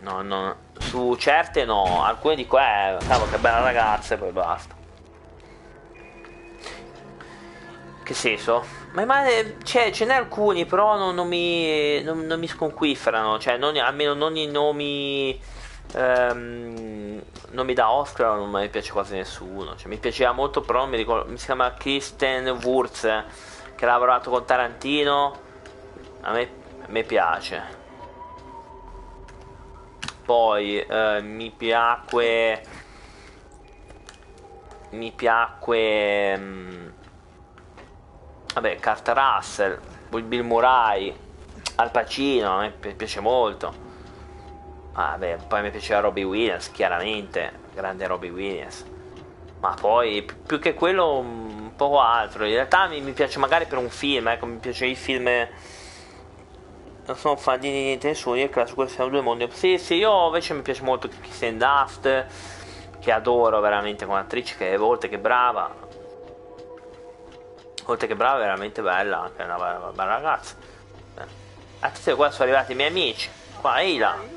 No, no, su certe no, alcune di qua, eh, cavolo che bella ragazza e poi basta. Che senso? Ma, ma cioè, ce n'è alcuni, però non, non mi, non, non mi sconquiffrano, cioè non, almeno non i nomi ehm, non mi dà Oscar, non mi piace quasi nessuno. Cioè, mi piaceva molto, però mi, ricordo, mi si chiama Kristen Wurz, che ha lavorato con Tarantino. A me, a me piace. Poi eh, mi piacque. Mi piacque. Mh, mm, vabbè, Carter Russell, Bill Murray, Al Pacino, a me piace molto. Ah, beh, poi mi piaceva Robbie Williams, chiaramente, grande Robbie Williams. Ma poi, più che quello, un po' altro. In realtà mi, mi piace magari per un film, ecco, mi piace i film... Non sono fan di niente nessuno, io classico siamo due mondi. Sì, sì, io invece mi piace molto Kristen Dust, che adoro veramente come attrice, che oltre che brava. Oltre che brava, è veramente bella, anche una bella, bella ragazza. Eh. Attenzione, qua sono arrivati i miei amici. Qua, ehi là.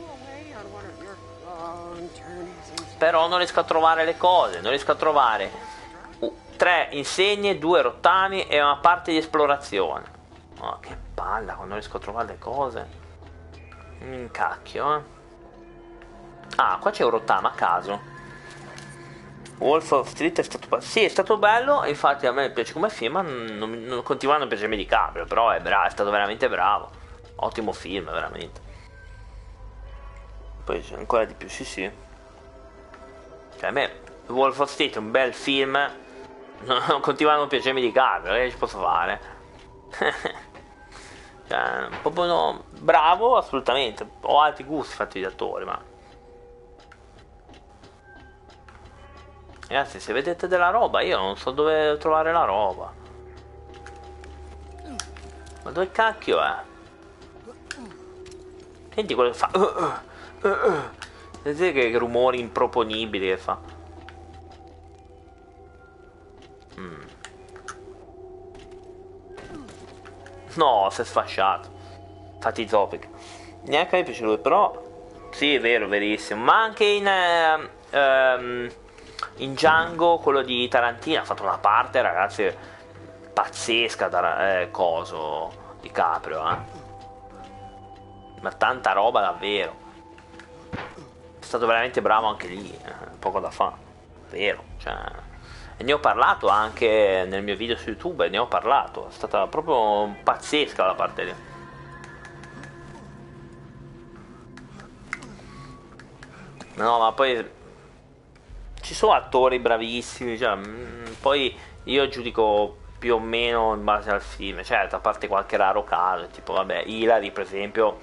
però non riesco a trovare le cose, non riesco a trovare uh, tre insegne, due rottami e una parte di esplorazione. Che palla quando riesco a trovare le cose. Un cacchio, eh. Ah, qua c'è un rottame a caso. Wolf of Street è stato sì, è stato bello, infatti a me piace come film, non, non continua a piacermi di Caprio, però è, bravo, è stato veramente bravo. Ottimo film, veramente. Poi ancora di più, sì sì. Cioè, a me Wolf of Street è un bel film, non continuano a piacermi di Carver, che ci posso fare? cioè, proprio no, bravo, assolutamente. Ho alti gusti fatti di attori, ma... Ragazzi, se vedete della roba, io non so dove trovare la roba. Ma dove cacchio è? Senti quello che fa... Vedete che rumori improponibili che fa. No, si è sfasciato. Infatti Topic. Neanche a me piace lui, però... Sì, è vero, verissimo. Ma anche in... Eh, ehm, in Django, quello di Tarantino, ha fatto una parte, ragazzi, pazzesca, da, eh, coso, di Caprio, eh. Ma tanta roba davvero stato veramente bravo anche lì, eh, poco da fare, vero, cioè, e ne ho parlato anche nel mio video su YouTube, ne ho parlato, è stata proprio pazzesca la parte lì. No, ma poi ci sono attori bravissimi, cioè, mm, poi io giudico più o meno in base al film, certo, a parte qualche raro caso, tipo vabbè, Hilary per esempio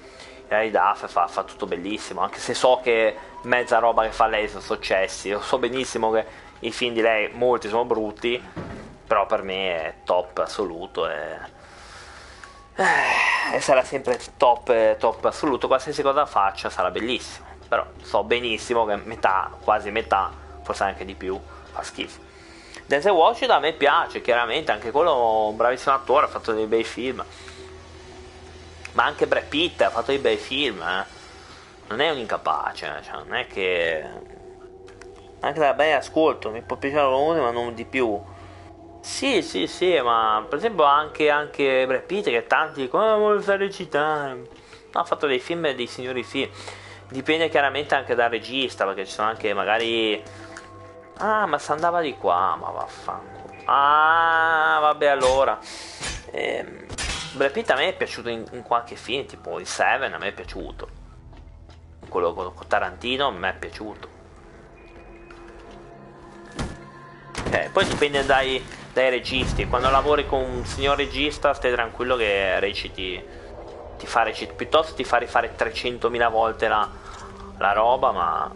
Hilary Duff fa, fa, tutto bellissimo, anche se so che mezza roba che fa lei sono successi, lo so benissimo che i film di lei molti sono brutti, però per me è top assoluto e, eh, e sarà sempre top, top assoluto, qualsiasi cosa faccia sarà bellissimo, però so benissimo che metà, quasi metà, forse anche di più, fa schifo. Denzel Washington a me piace, chiaramente, anche quello è un bravissimo attore, ha fatto dei bei film ma anche Brad Pitt ha fatto dei bei film, eh. non è un incapace, cioè, non è che... Anche da bei ascolto, mi può piacere uno, ma non di più. Sì, sì, sì, ma per esempio anche, anche Brad Pitt che tanti dicono oh, vuole fare recitare. No, ha fatto dei film, dei signori film. Dipende chiaramente anche dal regista, perché ci sono anche magari... Ah, ma se andava di qua, ma vaffanculo. Ah, vabbè allora. Ehm... Brad Pitt a me è piaciuto in, in qualche film, tipo il Seven a me è piaciuto. Quello con Tarantino a me è piaciuto. Eh, poi dipende dai, dai, registi. Quando lavori con un signor regista, stai tranquillo che reciti. Ti fa recitare. Piuttosto ti fa rifare 300.000 volte la, la roba, ma.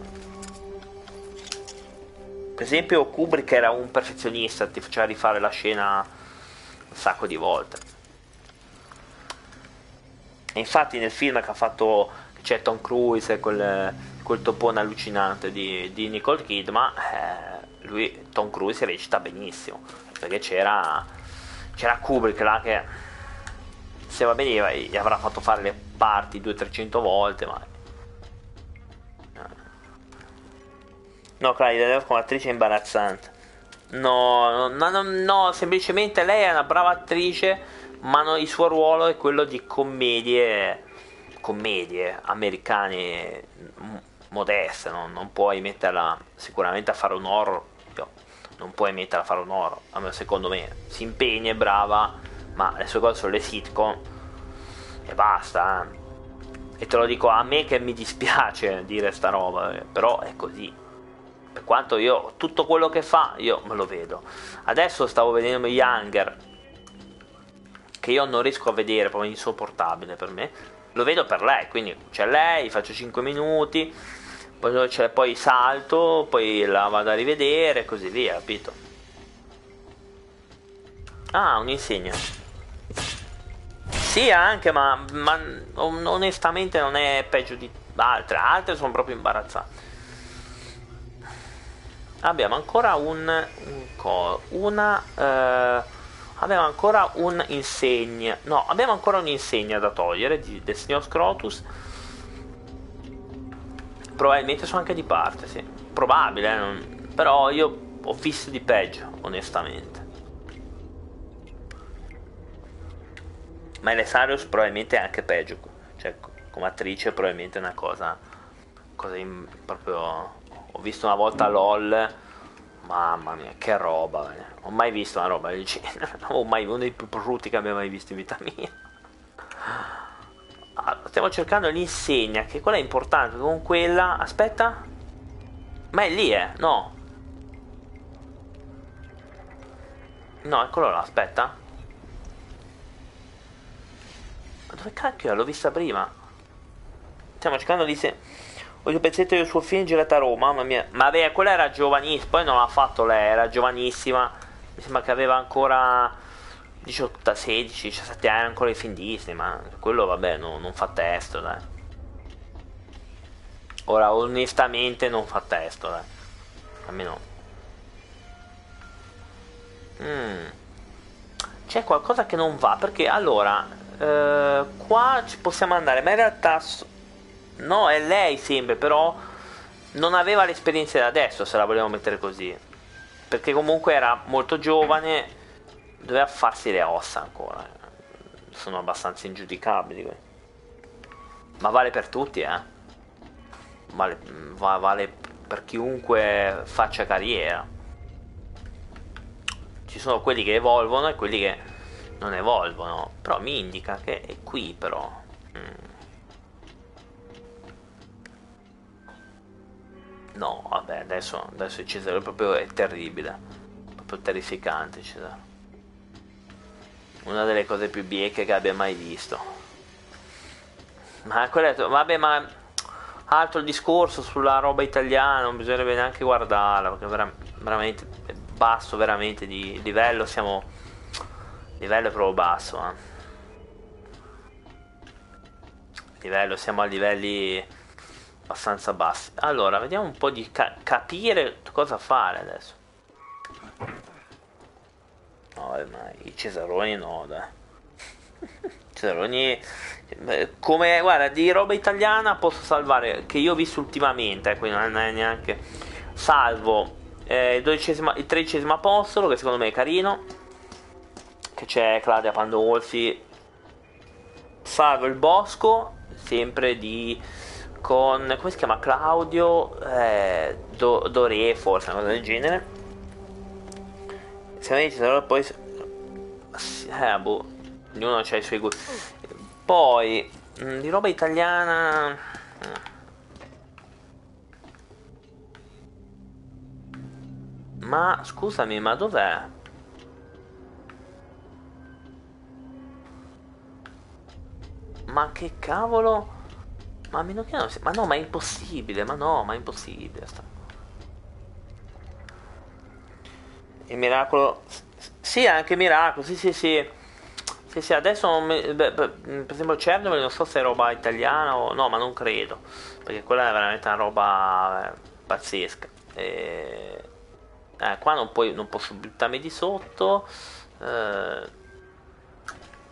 Per esempio, Kubrick era un perfezionista, ti faceva rifare la scena un sacco di volte. E infatti nel film che ha fatto c'è Tom Cruise quel, quel topone allucinante di, di Nicole Kidman, eh, lui, Tom Cruise recita benissimo, perché c'era, c'era Kubrick là che se va bene gli avrà fatto fare le parti 200-300 volte, ma... No, Clyde, come attrice è imbarazzante. No, no, no, no, semplicemente lei è una brava attrice ma il suo ruolo è quello di commedie, commedie americane modesta, no? non puoi metterla sicuramente a fare un horror, non puoi metterla a fare un horror, secondo me, si impegna, è brava, ma le sue cose sono le sitcom e basta. Eh. E te lo dico a me che mi dispiace dire sta roba, eh, però è così. Per quanto io, tutto quello che fa, io me lo vedo. Adesso stavo vedendo Younger, che io non riesco a vedere, proprio insopportabile per me. Lo vedo per lei, quindi c'è lei, faccio 5 minuti, poi, poi salto, poi la vado a rivedere e così via, capito? Ah, un'insegna. Sì, anche, ma, ma, onestamente non è peggio di altre. Altre sono proprio imbarazzate. Abbiamo ancora un, un una eh, abbiamo ancora un'insegna. No, abbiamo ancora un'insegna da togliere di, del signor Scrotus Probabilmente sono anche di parte, sì. Probabile, eh, non... però io ho visto di peggio, onestamente. Ma Elisarius probabilmente è anche peggio. Cioè, come attrice probabilmente è una cosa... cosa in... proprio... Ho visto una volta LOL... Mamma mia, che roba, eh. Ho mai visto una roba del genere. Ho mai uno dei più brutti che abbia mai visto in vita mia. Ah, stiamo cercando l'insegna, che quella è importante. Con quella. Aspetta. Ma è lì, eh? No. No, eccolo là, aspetta. Ma dove cacchio? L'ho vista prima. Stiamo cercando di se. Il pezzetto del suo film girato a Roma, mamma mia. Ma beh, quella era giovanissima, poi non l'ha fatto lei, era giovanissima. Mi sembra che aveva ancora 18, 16, 17 anni ancora i film Disney, ma quello vabbè no, non fa testo, dai. Ora onestamente non fa testo, dai. Almeno. Mm. C'è qualcosa che non va, perché allora, eh, qua ci possiamo andare, ma in realtà... No, è lei sempre, però non aveva l'esperienza da adesso, se la vogliamo mettere così. Perché comunque era molto giovane doveva farsi le ossa ancora. Sono abbastanza ingiudicabili. Ma vale per tutti, eh. Vale, vale per chiunque faccia carriera. Ci sono quelli che evolvono e quelli che non evolvono. Però mi indica che è qui però. Mm. No, vabbè, adesso, adesso il Cesare proprio è terribile. Proprio terrificante Cesare una delle cose più bieche che abbia mai visto. Ma quello, vabbè, ma altro discorso sulla roba italiana, non bisognerebbe neanche guardarla, perché vera, veramente basso, veramente di livello, siamo livello è proprio basso, eh. livello, siamo a livelli abbastanza bassi. Allora, vediamo un po' di ca- capire cosa fare adesso. No, ma i Cesaroni no, dai. Cesaroni come guarda di roba italiana posso salvare che io ho visto ultimamente eh, quindi non è neanche salvo eh, il, il tredicesimo apostolo che secondo me è carino che c'è Claudia Pandolfi. Salvo il bosco sempre di con come si chiama? Claudio eh, Do, Doré forse una cosa del genere se ci sarà poi eh boh ognuno ha i suoi gusti poi mm, di roba italiana ma scusami ma dov'è? Ma che cavolo? Ma a meno che non si... ma no ma è impossibile ma no ma è impossibile sta il miracolo. Sì, anche miracolo, sì, sì, sì. Sì, sì, adesso mi... beh, per esempio Chernobyl non so se è roba italiana o no, ma non credo, perché quella è veramente una roba eh, pazzesca. E... Eh, qua non, puoi, non posso buttarmi di sotto. Eh...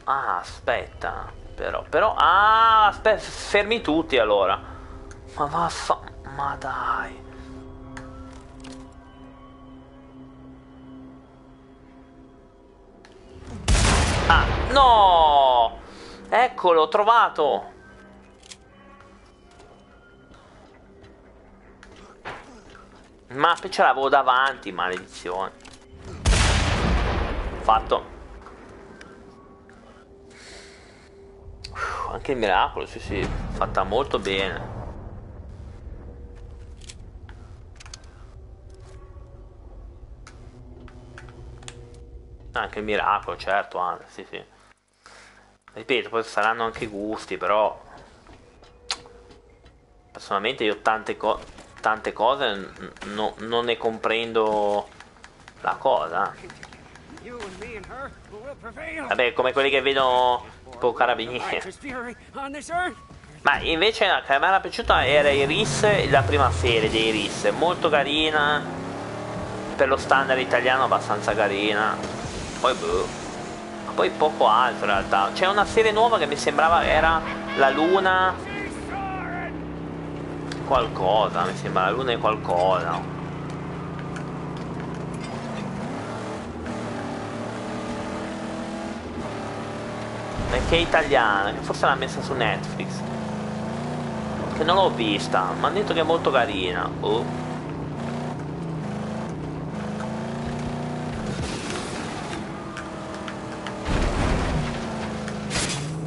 Ah, aspetta, però, però, ah, aspetta, fermi tutti allora. Ma vaffa, ma dai. Ah, no! Eccolo, ho trovato! Ma ce l'avevo davanti, maledizione. Fatto. Uff, anche il miracolo, sì sì, fatta molto bene. Anche il miracolo, certo, anche, sì sì. Ripeto, poi saranno anche gusti, però... Personalmente io tante, co tante cose no non ne comprendo la cosa. Vabbè, come quelli che vedono tipo carabinieri. Ma invece la che me era piaciuta era Iris, la prima serie di Iris, molto carina, per lo standard italiano abbastanza carina. Poi boh. Poi poco altro in realtà. C'è una serie nuova che mi sembrava era La Luna. Qualcosa, mi sembra La Luna è qualcosa. Che è italiana, che forse l'ha messa su Netflix. Che non l'ho vista, ma hanno detto che è molto carina. Oh.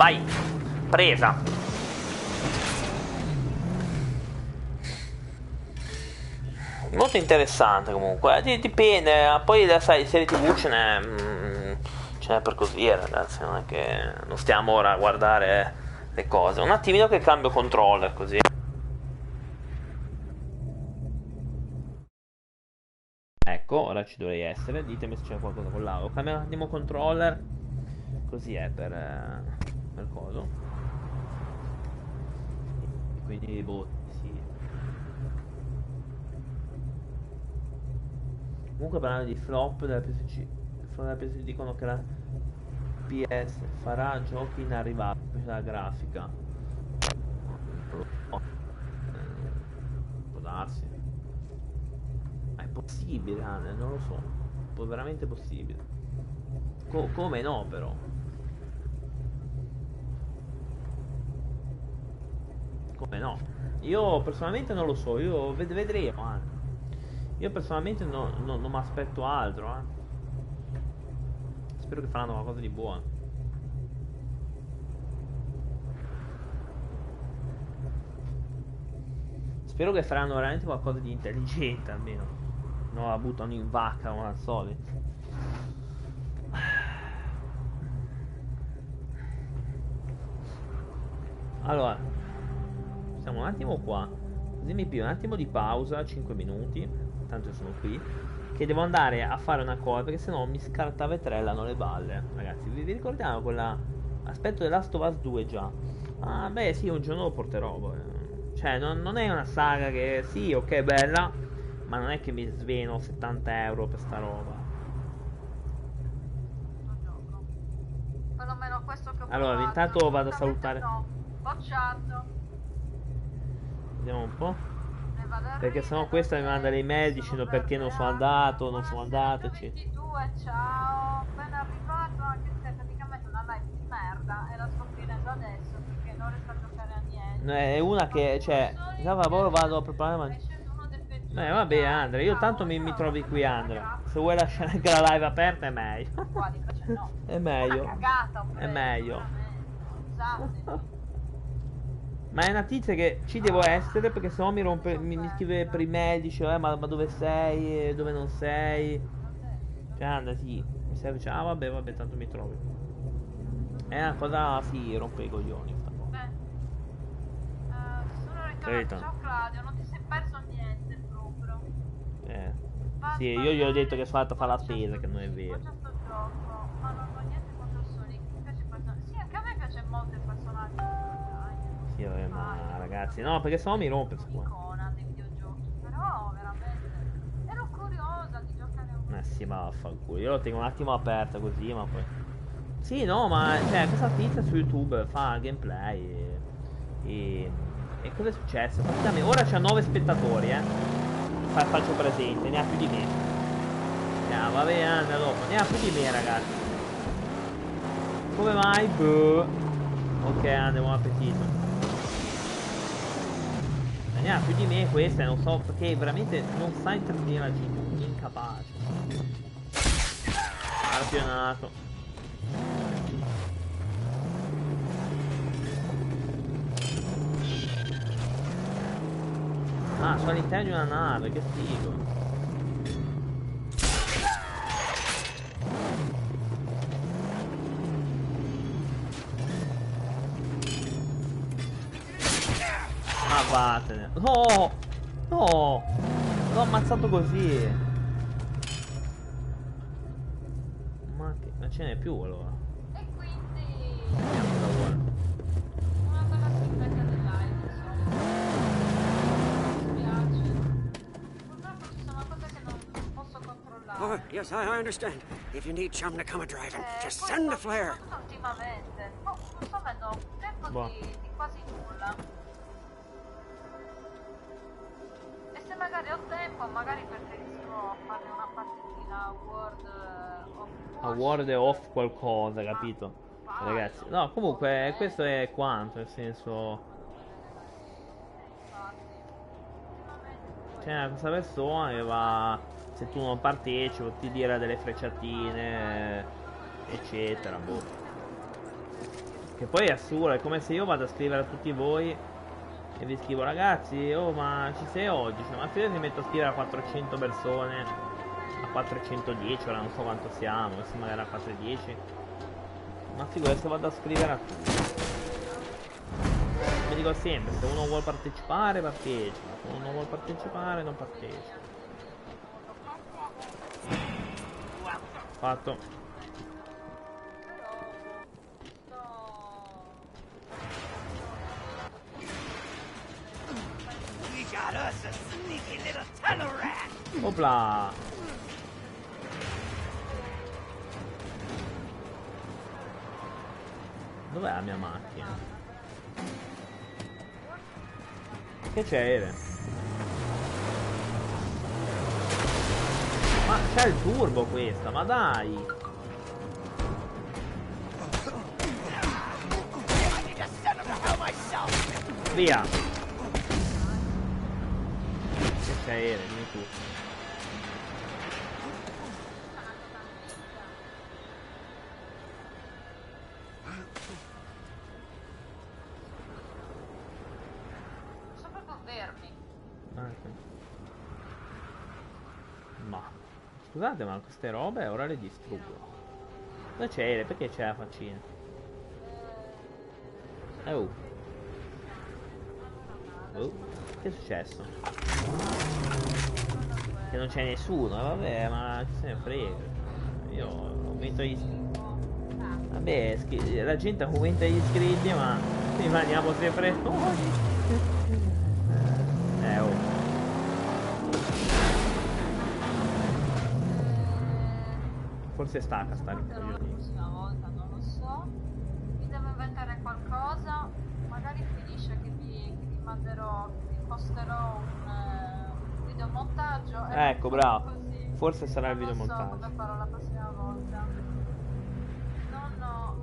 Vai, presa. Molto interessante comunque, eh, dipende, poi sai, serie tv ce n'è, mm, ce n'è per così ragazzi, non è che non stiamo ora a guardare le cose. Un attimino che cambio controller così. Ecco, ora ci dovrei essere, ditemi se c'è qualcosa con l'audio. Cambio un attimo controller, così è per... Eh per coso e quindi boh sì. Comunque parlando di flop della PSC flop della PSC dicono che la PS farà giochi inarrivabili la grafica. Può darsi. Ma è possibile non lo so. Veramente possibile. Co come no però Come no? Io personalmente non lo so, io ved vedremo. Eh. Io personalmente no, no, non mi aspetto altro. Eh. Spero che faranno qualcosa di buono. Spero che faranno veramente qualcosa di intelligente almeno. No, la buttano in vacca come al solito. Allora, Stiamo un attimo qua. Così mi piglio un attimo di pausa, 5 minuti. Tanto sono qui. Che devo andare a fare una cosa perché sennò mi scartavetrellano le balle. Ragazzi, vi, vi ricordiamo quella aspetto The Last of Us 2 già? Ah, beh, sì, un giorno lo porterò. Cioè, non, non, è una saga che sì, ok, bella. Ma non è che mi sveno 70 euro per sta roba. Allora, intanto vado a salutare. No, bocciato. Vediamo un po'. Perché sennò questa mi manda le email dicendo perché non sono andato, non sono andato, eccetera. ciao, ben arrivato anche se praticamente una live di merda e la sto finendo adesso perché non riesco a giocare a niente. È una che, cioè, già lavoro vado a preparare ma... Eh vabbè Andrea, io tanto mi, mi trovi qui Andrea. Se vuoi lasciare anche la live aperta è meglio. è meglio. È meglio. Scusate. Ma è una tizia che ci devo essere perché sennò mi rompe. Mi, mi scrive per email, dice eh, ma, ma, dove sei? Dove non sei? Cioè anda sì. Mi serve, cioè, ah vabbè, vabbè, tanto mi trovi. È una cosa sì, rompe i coglioni sta cosa. Beh. Uh, sono Riccardo, ciao Claudio, non ti sei perso niente proprio. Eh. Sì, io gli ho detto che sono andato a fare la spesa, che non è vero. Ma non ho niente contro Sonic. Mi piace Sì, anche a me piace molto il personaggio. Sì, vabbè, ma ragazzi, no, perché sennò mi rompe su qua. Però veramente ero curiosa di giocare un Eh sì, ma vaffanculo. Io lo tengo un attimo aperto così, ma poi. Sì, no, ma cioè, questa tizia su YouTube fa gameplay e. E, e cosa è successo? Praticamente ora c'ha 9 spettatori, eh. Fa, faccio presente, ne ha più di me. No, vabbè, anda dopo, ne ha più di me, ragazzi. Come mai? Boh. Ok, anda, buon appetito. Ne ha più di me questa, non so perché veramente non sa intervenire la G2, incapace. Campionato. Ah, sono all'interno di una nave, che figo. Vattene. No! No! L'ho ammazzato così. Ma, che, ma ce n'è più allora. E quindi Vediamo cosa vuole. una bella sigletta dell'aereo, insomma. Mi spiace. Purtroppo ci sono cose che non posso controllare. Oh, yes, I, I understand. If you need chum to come a driving, Eh, just send a flare. ultimamente. Oh, non sto avendo tempo Boh. di, di quasi nulla. Se magari ho tempo, magari preferisco fare una partitina a Word eh, of A Word è off qualcosa, capito? Ragazzi, no, comunque questo è quanto, nel senso... C'è questa persona che va, se tu non partecipi, ti tira delle frecciatine, eccetera, boh. Che poi è assurdo, è come se io vado a scrivere a tutti voi e vi scrivo ragazzi, oh ma ci sei oggi? Cioè, ma se mi metto a scrivere a 400 persone, a 410, ora non so quanto siamo, adesso magari a 410, ma figurati se vado a scrivere a tutti. Mi dico sempre, se uno vuole partecipare, partecipa, se uno non vuole partecipare, non partecipa. Fatto. Got us a sneaky little tunnel rat. Opla! Dov'è la mia macchina? Che c'è Ere? Ma c'è il turbo questa, ma dai! I Che c'è Ere, dimmi tu. Sono proprio vermi. Ok. Ma scusate, ma queste robe ora le distruggo. Dove c'è Ere? Perché c'è la faccina? Eh, oh. Oh, che è successo? Che non c'è nessuno, eh, vabbè, ma chi se ne frega. Io aumento gli Vabbè, schi- la gente aumenta gli iscritti, ma rimaniamo sempre noi. Eh, oh. Forse stacca, sta la prossima volta, non lo so. Mi devo inventare qualcosa. Magari finisce che vi, che vi manderò, posterò un eh, videomontaggio. e Ecco, bravo. così. Forse sarà il Non lo so videomontaggio. come farò la prossima volta. No, no,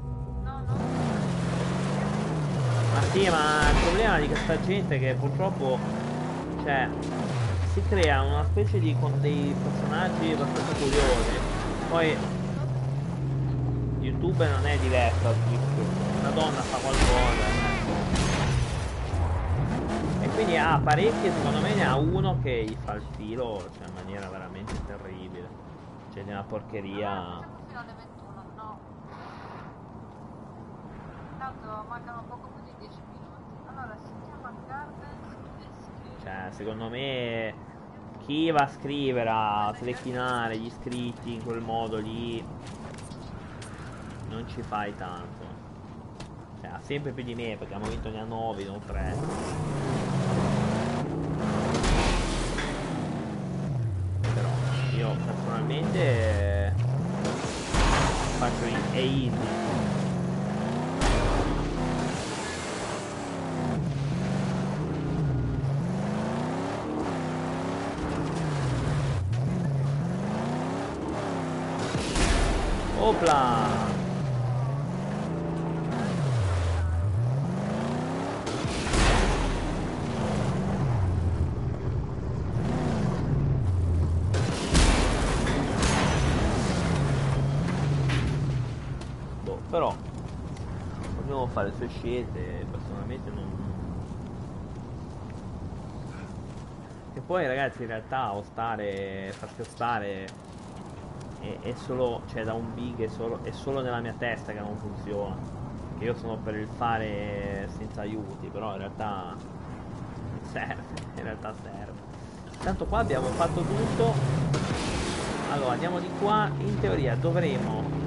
no, no. Ma sì, ma il problema di questa gente è che purtroppo, cioè, si crea una specie di con dei personaggi abbastanza curiosi. Poi YouTube non è diverso da Twitch. Una donna fa qualcosa. Quindi ha parecchi, secondo me ne ha uno che gli fa il filo, cioè in maniera veramente terribile. Cioè di una porcheria. Siamo fino alle 21, no. Intanto mancano poco più di 10 minuti. Allora, si chiama Gardens Cioè, secondo me chi va a scrivere, a selectinare gli iscritti in quel modo lì non ci fai tanto. Cioè, ha sempre più di me perché al momento ne ha 9, non 3. Però io personalmente eh, faccio in, easy. Opla! Fa le sue scelte, personalmente non... E poi ragazzi in realtà ostare, farsi ostare è, è solo, cioè da un big è solo, è solo nella mia testa che non funziona. Che io sono per il fare senza aiuti, però in realtà serve, in realtà serve. Tanto qua abbiamo fatto tutto. Allora andiamo di qua, in teoria dovremo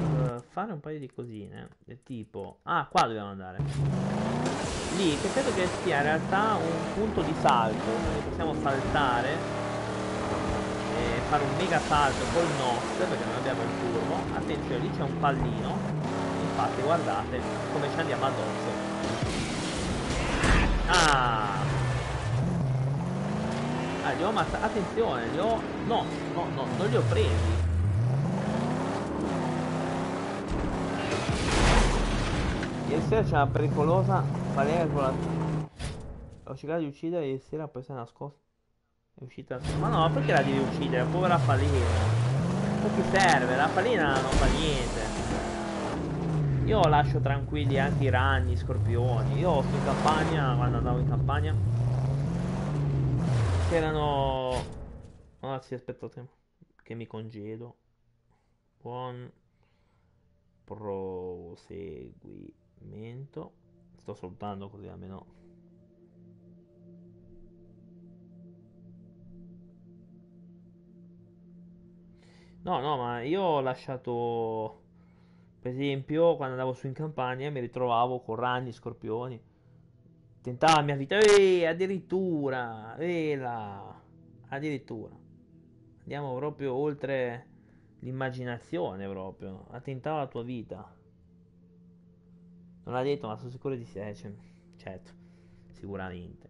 fare un paio di cosine, tipo... Ah, qua dobbiamo andare. Lì, che credo che sia in realtà un punto di salto, dove possiamo saltare e fare un mega salto col NOS, perché non abbiamo il turbo. Attenzione, lì c'è un pallino. Infatti, guardate come ci andiamo addosso. Ah! Ah, li ho ammazzati. Attenzione, li ho... No, no, no, non li ho presi. Ieri c'è una pericolosa balena con la... Ho cercato di uccidere ieri sera, poi si è nascosta. È uscita... Ma no, perché la devi uccidere? Povera fallina. Non ti serve, la fallina non fa niente. Io lascio tranquilli anche i ragni, i scorpioni. Io sto in campagna, quando andavo in campagna, c'erano... Ah sì, aspettate, che mi congedo. Buon proseguimento. Sto salutando così almeno... No, no, ma io ho lasciato... Per esempio, quando andavo su in campagna mi ritrovavo con ragni, scorpioni. Tentava la mia vita. Ehi, addirittura. Vela. Addirittura. Andiamo proprio oltre l'immaginazione proprio. Attentava la tua vita. Non l'ha detto, ma sono sicuro di sé. Cioè, certo, sicuramente.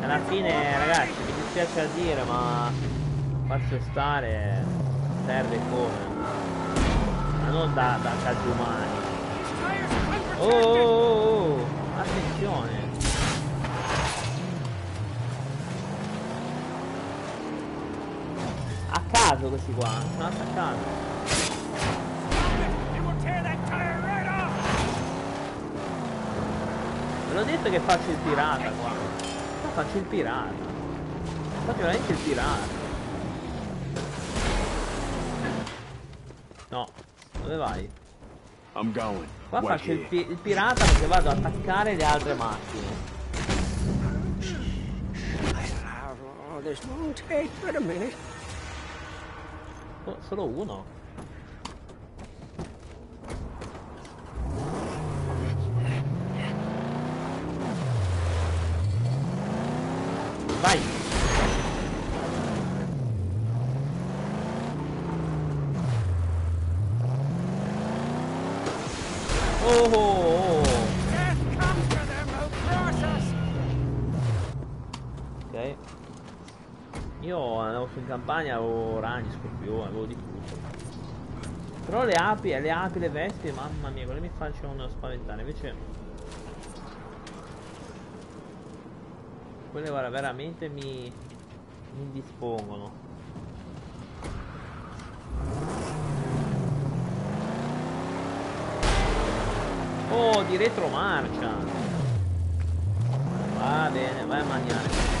Alla fine, ragazzi, mi dispiace a dire, ma farsi stare serve come. Ma non da, da casi umani. Oh, oh, oh, oh, attenzione. Tear that tire right off! Ve l'ho detto che faccio il pirata qua. Qua faccio il pirata. Faccio veramente il pirata. No, dove vai? I'm going. Qua Wait faccio il, pi- il pirata perché vado ad attaccare le altre macchine. Oh, this won't take but a minute. Oh, solo uno. Vai! Oh, oh, oh. Death comes to them who cross us! Ok. Io andavo su in campagna, avevo ragni, scorpioni, avevo di tutto. Però le api, le api, le vespe, mamma mia, quelle mi facevano spaventare. Invece... Quelle guarda, veramente mi... mi indispongono. Oh, di retromarcia! Va bene, vai a mangiare.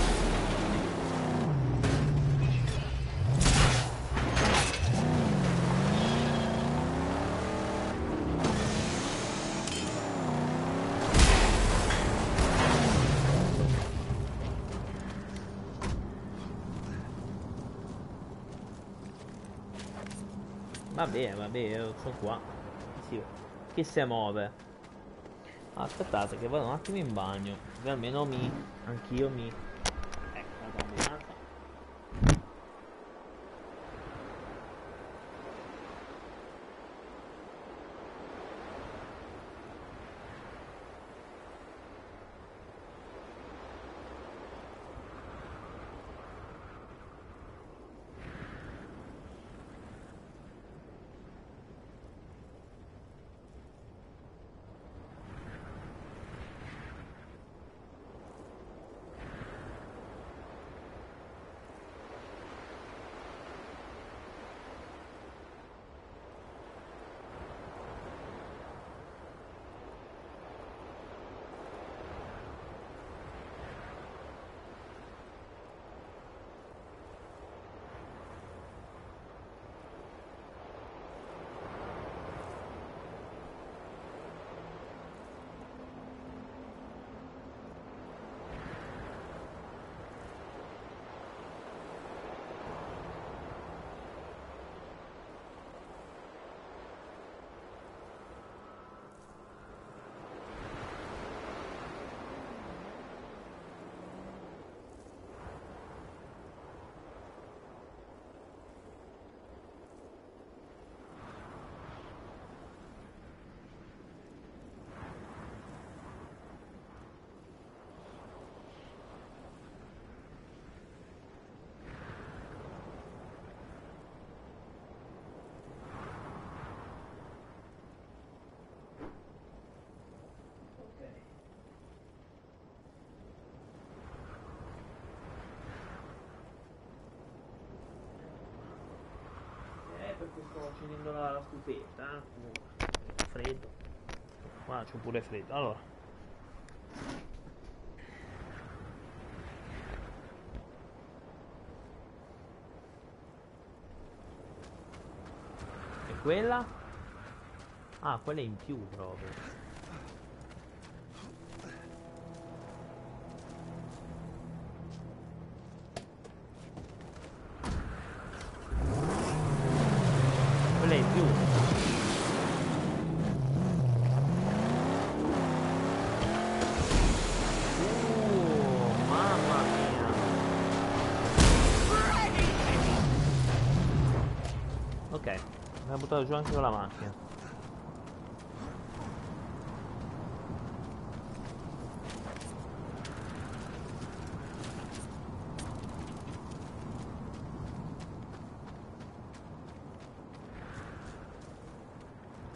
Vabbè, vabbè, io sono qua. Sì, chi si muove? Aspettate che vado un attimo in bagno. Almeno mi. Anch'io mi. Che sto accendendo la, stufetta, eh. Freddo. Qua c'è pure freddo. Allora. E quella? Ah, quella è in più proprio. Buttato giù anche con la macchina.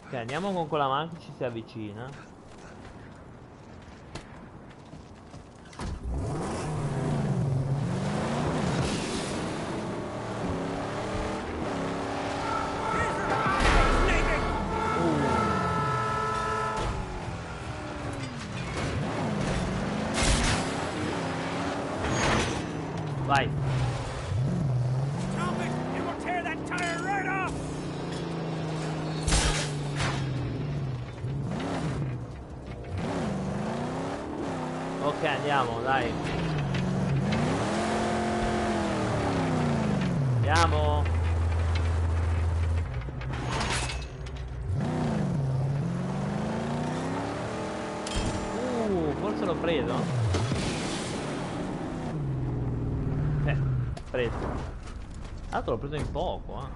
Ok, andiamo con quella macchina ci si avvicina. Preso in poco, eh.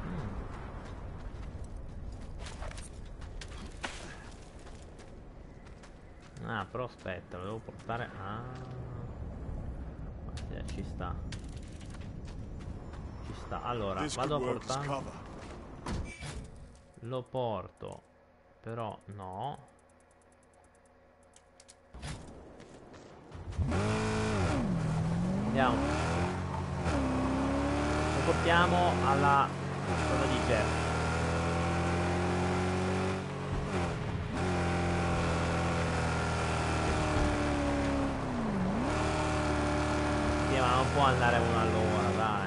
Mm. Ah, però aspetta, lo devo portare. Ah. Sì, ci sta. Ci sta. Allora, vado a portare. Lo porto. Però no. Andiamo. Portiamo alla zona di Jeff. Sì, ma non può andare uno all'ora, dai.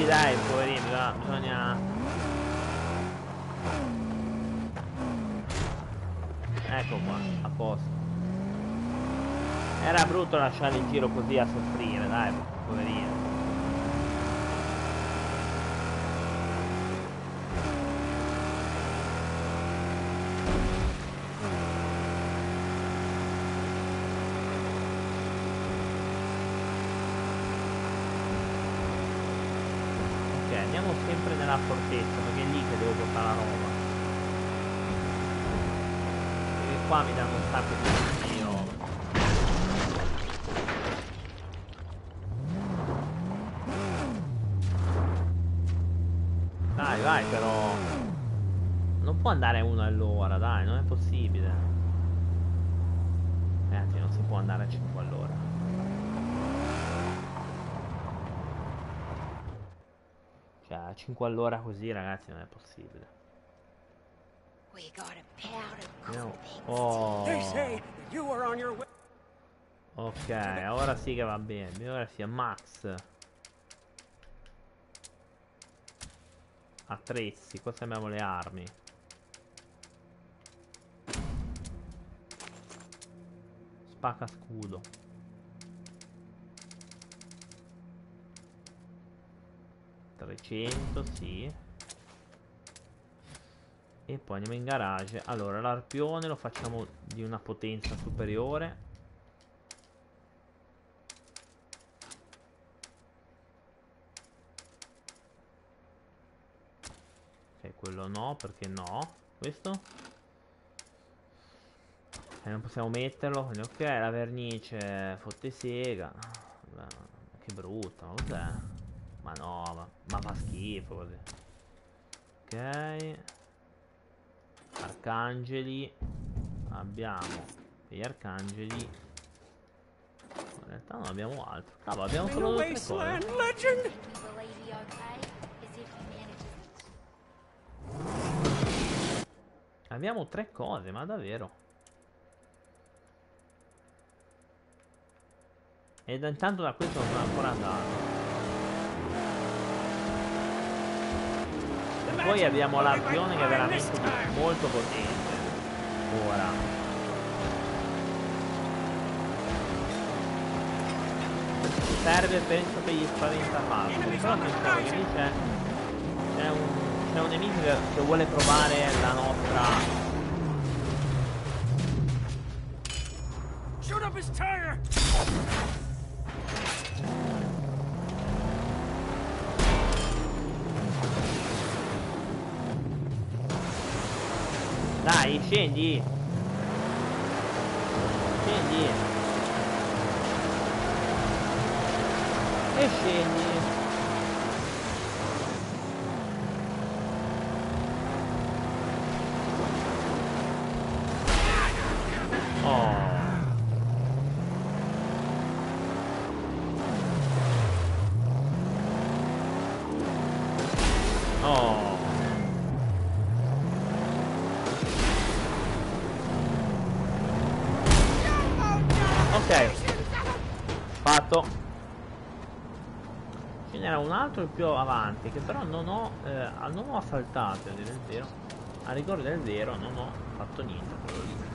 Questi dai, poverini, bisogna- bisogna... Ecco qua, a posto. Era brutto lasciare in giro così a soffrire, dai, poverino. Ok, andiamo sempre nella fortezza, perché è lì che devo portare la roba. Perché qua mi danno un sacco di di roba. Dai, vai però. Non può andare uno all'ora, dai, non è possibile. Eh, anzi, non si può andare a 5 all'ora. Cioè, a 5 all'ora così, ragazzi, non è possibile. We got a powder coating. Oh. They say that you were on your way. Ok, ora sì che va bene. Ora sia Max. Attrezzi, qua abbiamo le armi. Spacca scudo. Trecento, sì. E poi andiamo in garage. Allora, l'arpione lo facciamo di una potenza superiore. Ok, quello no, perché no? Questo? E non possiamo metterlo, ok, la vernice fotte sega. Beh, che brutta, ma cos'è? Ma no, ma, ma fa schifo così. Ok. Arcangeli. Abbiamo degli arcangeli. In realtà non abbiamo altro. Cavolo, abbiamo solo due cose. Abbiamo tre cose, ma davvero. E da intanto da questo non sono ancora andato. Poi abbiamo l'arpione che è veramente molto potente. Ora. Serve penso per gli spaventafasci. Però attenzione lì c'è. Un. Un nemico che, che vuole provare la nostra. Shoot up his tire! Dai, scendi! Scendi! E scendi! Oh! Oh! Ok. Fatto. Ce n'era un altro più avanti che però non ho, eh, non ho assaltato, a dire il vero. A rigore del vero non ho fatto niente quello lì.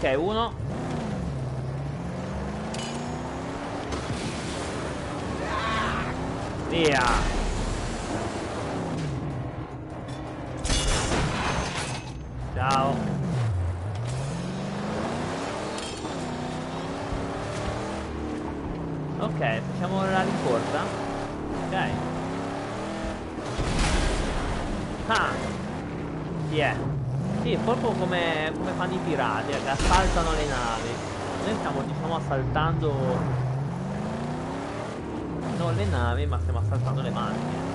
Ok, uno. Pirati, che assaltano le navi. Noi stiamo diciamo assaltando non le navi, ma stiamo assaltando le macchine.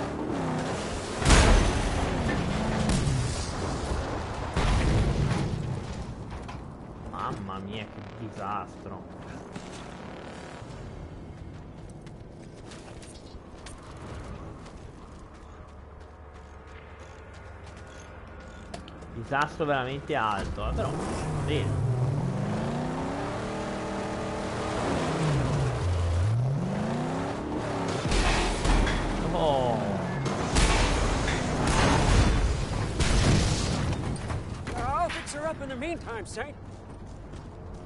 Mamma mia, che disastro. Disastro veramente alto, eh, però bene. Oh,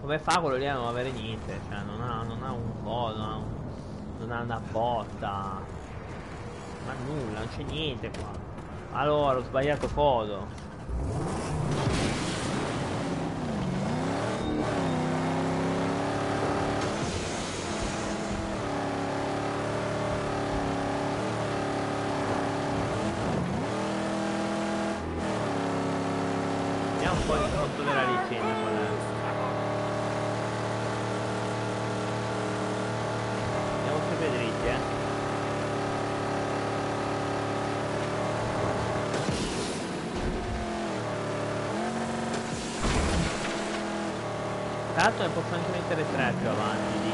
come fa quello lì a non avere niente? Cioè, non ha, non ha un coso, non ha, un- non ha una botta. Ma nulla, non c'è niente qua. Allora, ho sbagliato codo. Un po' il conto della licenza è. Andiamo sempre dritti, eh. L'altro ne posso anche mettere tre più avanti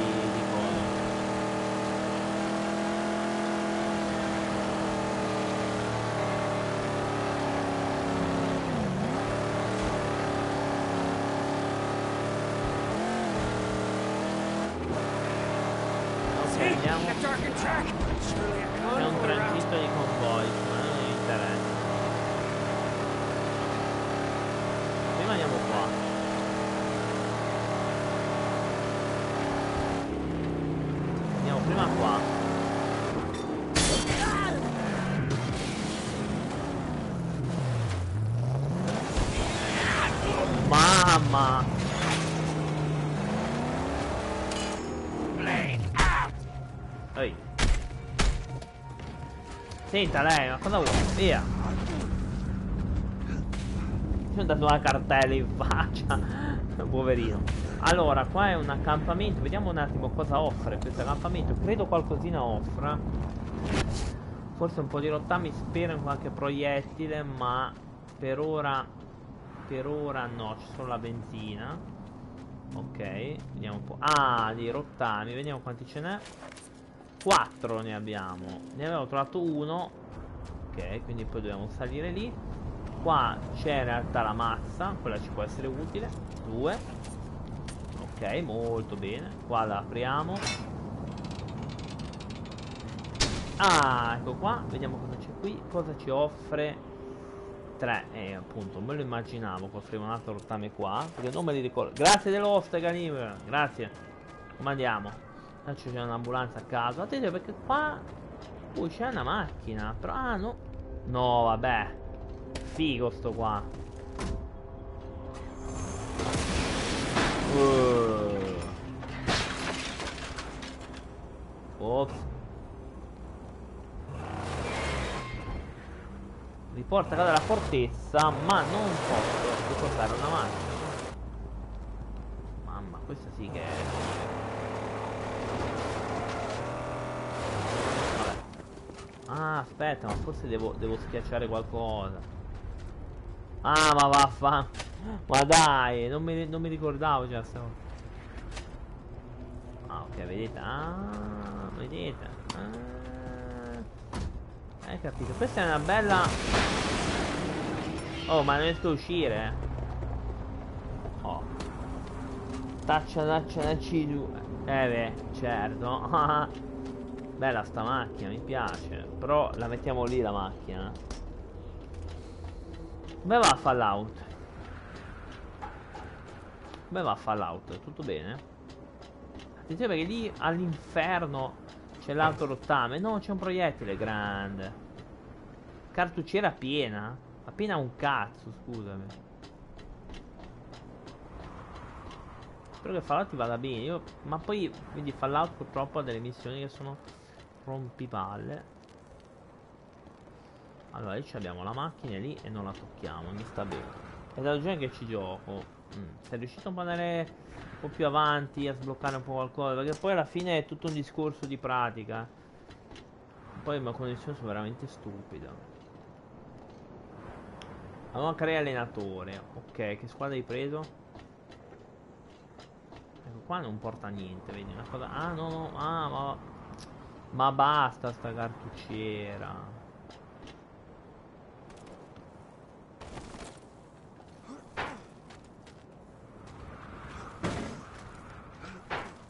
È un transito di convoi, ma non mi interessa. Rimaniamo qua. Andiamo prima qua. Mamma! Senta lei, ma cosa vuoi? Via. Mi ho dato una cartella in faccia. Poverino. Allora, qua è un accampamento. Vediamo un attimo cosa offre questo accampamento. Credo qualcosina offra. Forse un po' di rottami, spero in qualche proiettile, ma per ora per ora no, c'è solo la benzina. Ok, vediamo un po'. Ah, di rottami, vediamo quanti ce n'è. 4 ne abbiamo. Ne avevo trovato uno. Ok, quindi poi dobbiamo salire lì. Qua c'è in realtà la mazza, quella ci può essere utile. 2. Ok, molto bene. Qua la apriamo. Ah, ecco qua, vediamo cosa c'è qui. Cosa ci offre 3 e appunto me lo immaginavo costruire un altro rottame qua perché non me li ricordo grazie dell'host Ganiver grazie come andiamo adesso c'è un'ambulanza a caso. Attenti perché qua uh, c'è una macchina però ah no. No vabbè. Figo sto qua. Uh. ops. Riporta dalla fortezza, ma non posso riportare una macchina. Mamma, questa sì che è... Vabbè. Ah, aspetta, ma forse devo, devo schiacciare qualcosa. Ah, ma vaffa. Ma dai, non mi, non mi ricordavo già sta Ah, ok, vedete? Ah, vedete? Ah. Hai capito? Questa è una bella... Oh, ma non riesco a uscire. Oh. Taccia, taccia, tacci giù. Eh beh, certo. Bella sta macchina, mi piace. Però la mettiamo lì la macchina. Come va Fallout? Come va Fallout? Tutto bene? Attenzione perché lì all'inferno c'è l'altro rottame. No, c'è un proiettile grande. Cartucciera piena. Appena un cazzo, scusami. Spero che Fallout vada bene. Io, ma poi, quindi Fallout purtroppo ha delle missioni che sono rompipalle. Allora, lì abbiamo la macchina lì e non la tocchiamo, mi sta bene. È da ragione che ci gioco. Mm. Sei riuscito un po' andare un po' più avanti, a sbloccare un po' qualcosa, perché poi alla fine è tutto un discorso di pratica. Poi le mie connessioni sono veramente stupide. Allora creare allenatore. Ok, che squadra hai preso? Ecco qua non porta niente, vedi una cosa. Ah no no, ah ma. Ma basta sta cartucciera.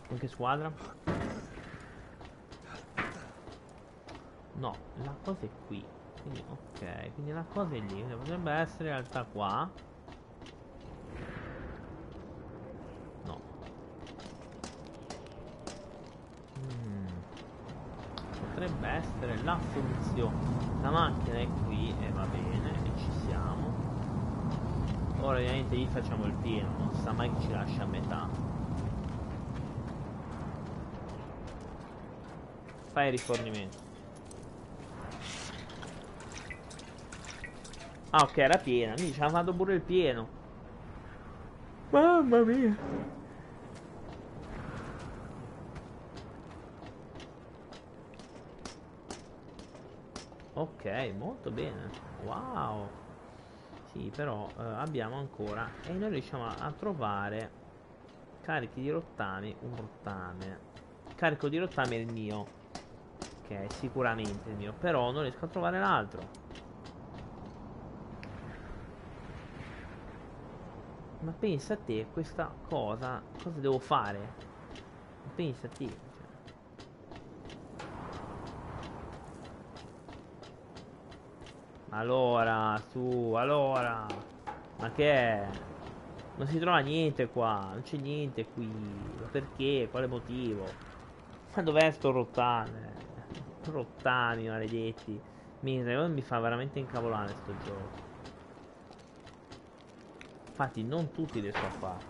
Con che squadra? No, la cosa è qui. Quindi, ok, quindi la cosa è lì. Potrebbe essere in realtà qua. No. Mm. Potrebbe essere la soluzione. La macchina è qui e va bene, e ci siamo. Ora ovviamente gli facciamo il pieno, non sa mai che ci lascia a metà. fai rifornimento. Ah ok era piena, mi ha fatto pure il pieno. Mamma mia. Molto bene. Wow. Sì, però eh, abbiamo ancora e noi riusciamo a, a trovare carichi di rottami, un rottame. Carico di rottame è il mio che è sicuramente il mio, però non riesco a trovare l'altro. Ma pensa a te questa cosa, cosa devo fare? Pensa a te. Cioè. Allora, su, allora. Ma che è? Non si trova niente qua, non c'è niente qui. Ma perché? Quale motivo? Ma dov'è sto rottame? rottami, maledetti. Mi, mi fa veramente incavolare sto gioco. Infatti non tutti riesco a fare.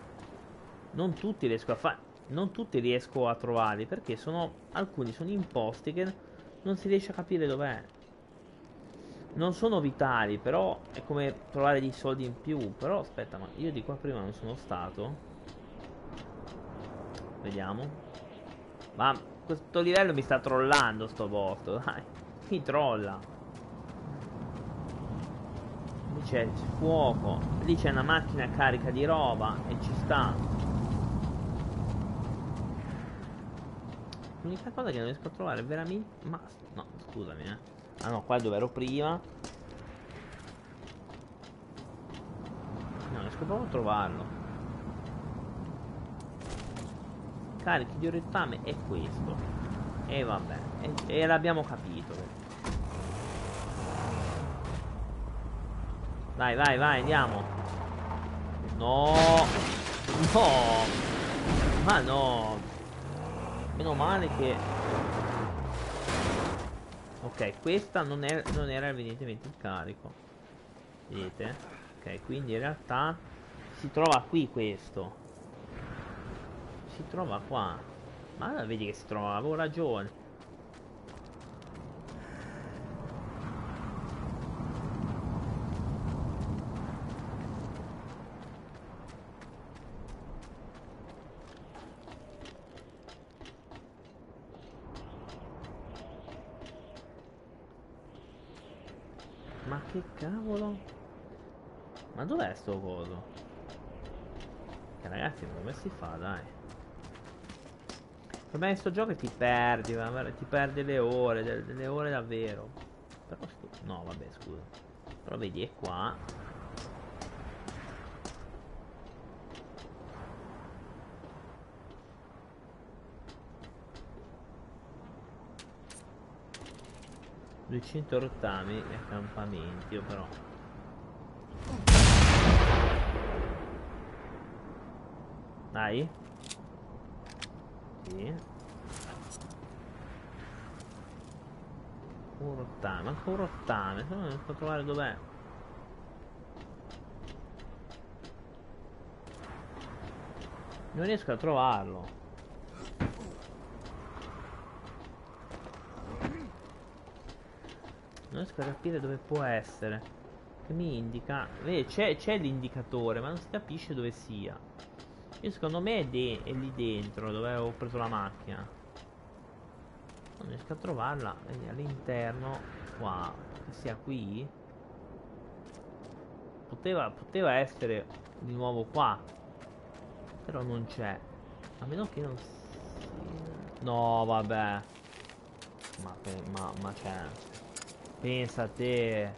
Non tutti riesco a fare. Non tutti riesco a trovarli perché sono alcuni sono imposti che non si riesce a capire dov'è. Non sono vitali, però è come trovare dei soldi in più. Però aspetta, ma io di qua prima non sono stato. Vediamo. Ma questo livello mi sta trollando sto botto, dai. Mi trolla. Lì c'è fuoco. Lì c'è una macchina carica di roba e ci sta. L'unica cosa che non riesco a trovare è veramente... Ma... No, scusami, eh. Ah no, qua è dove ero prima. No, riesco proprio a trovarlo. Carichi di orettame è questo. E vabbè. E, e l'abbiamo capito. Vai, vai, vai, andiamo. No. No. Ma no. Meno male che Ok, questa non, è, non era evidentemente il carico. Vedete? Ok, quindi in realtà si trova qui questo. Si trova qua. Ma vedi che si trova, avevo ragione. che cavolo? Ma dov'è sto coso? Che ragazzi, come si fa, dai? Per me sto gioco ti perdi, ti perdi le ore, delle ore davvero. Però no, vabbè, scusa. Però vedi, è qua. 200 rottami e accampamenti, però. Dai. Sì. Un rottame, manca un rottame, se no non a trovare dov'è. Non riesco a trovarlo. Non riesco a capire dove può essere. Che mi indica. Vedi, c'è, l'indicatore, ma non si capisce dove sia. Io secondo me è, è, lì dentro, dove ho preso la macchina. Non riesco a trovarla. All'interno. Qua. Che sia qui. Poteva, poteva essere di nuovo qua. Però non c'è. A meno che non sia... No, vabbè. Ma, ma, ma c'è. Pensa a te.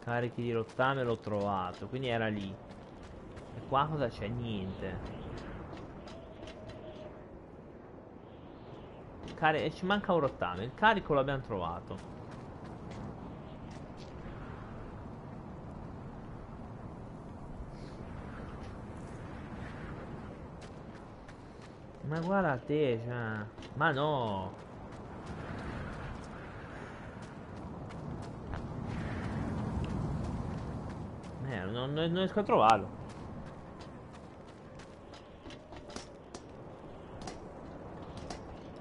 Carichi di rottame l'ho trovato, quindi era lì. E qua cosa c'è? Niente. Cari ci manca un rottame. Il carico l'abbiamo trovato. Ma guarda te, cioè. Ma no. Eh, non, non riesco a trovarlo.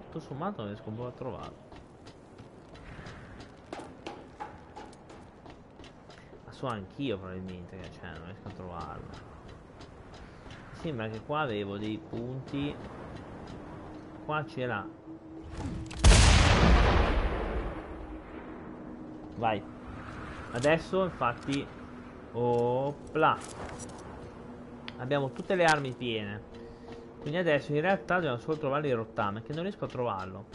Tutto sommato non riesco un po' a trovarlo. Ma so anch'io probabilmente che cioè, non riesco a trovarlo. Sembra che qua avevo dei punti. Qua c'era. Vai. Adesso infatti Opla. Abbiamo tutte le armi piene. Quindi adesso in realtà dobbiamo solo trovare il rottame, che non riesco a trovarlo.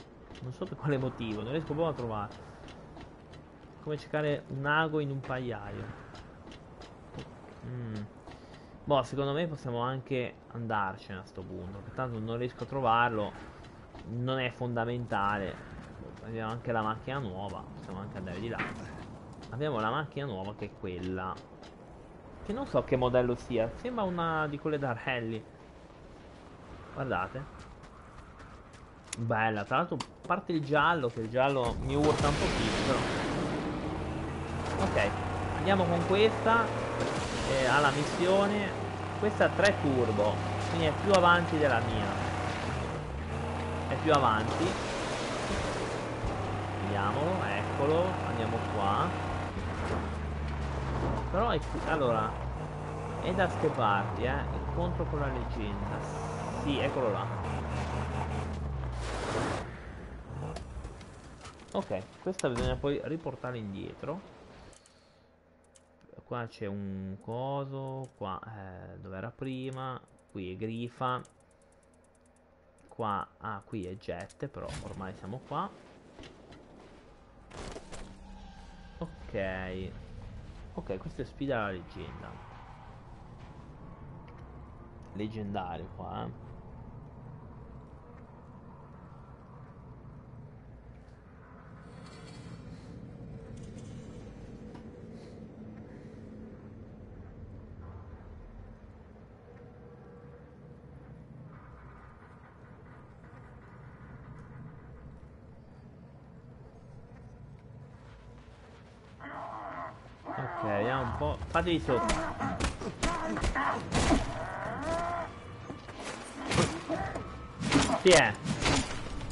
Non so per quale motivo, non riesco proprio a trovarlo. Come cercare un ago in un pagliaio. Mm. Boh, secondo me possiamo anche andarcene a sto punto. Pertanto non riesco a trovarlo. Non è fondamentale. Abbiamo anche la macchina nuova. Possiamo anche andare di là. Abbiamo la macchina nuova che è quella che non so che modello sia. Sembra una di quelle da rally. Guardate. Bella, tra l'altro parte il giallo, che il giallo mi urta un pochino. Ok, andiamo con questa. eh, alla missione. Questa ha 3 turbo, quindi è più avanti della mia. È più avanti. Vediamolo, eccolo, andiamo qua. Però è allora, è da ste parti, eh, incontro con la leggenda. Sì, eccolo là. Ok, questa bisogna poi riportare indietro. Qua c'è un coso, qua eh, dove era prima, qui è grifa. Qua, ah, qui è jet, però ormai siamo qua. Ok. Ok, questa è sfida leggenda. Leggendario qua, eh. Ok, vediamo un po'. Fatevi sotto. Chi è?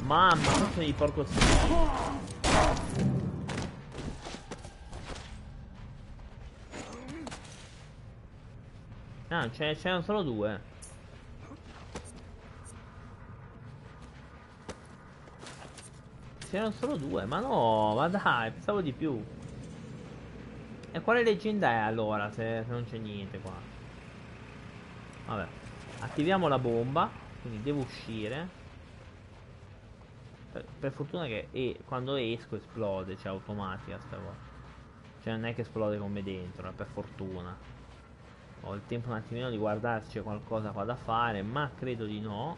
Mamma, questo di porco. Ah, ce c'erano solo due. C'erano solo due, ma no, ma dai, pensavo di più. E quale leggenda è allora se, non c'è niente qua? Vabbè. Attiviamo la bomba. Quindi devo uscire. Per, per fortuna che e, quando esco esplode, c'è automatica sta cosa. Cioè non è che esplode come dentro, per fortuna. Ho il tempo un attimino di c'è qualcosa qua da fare, ma credo di no.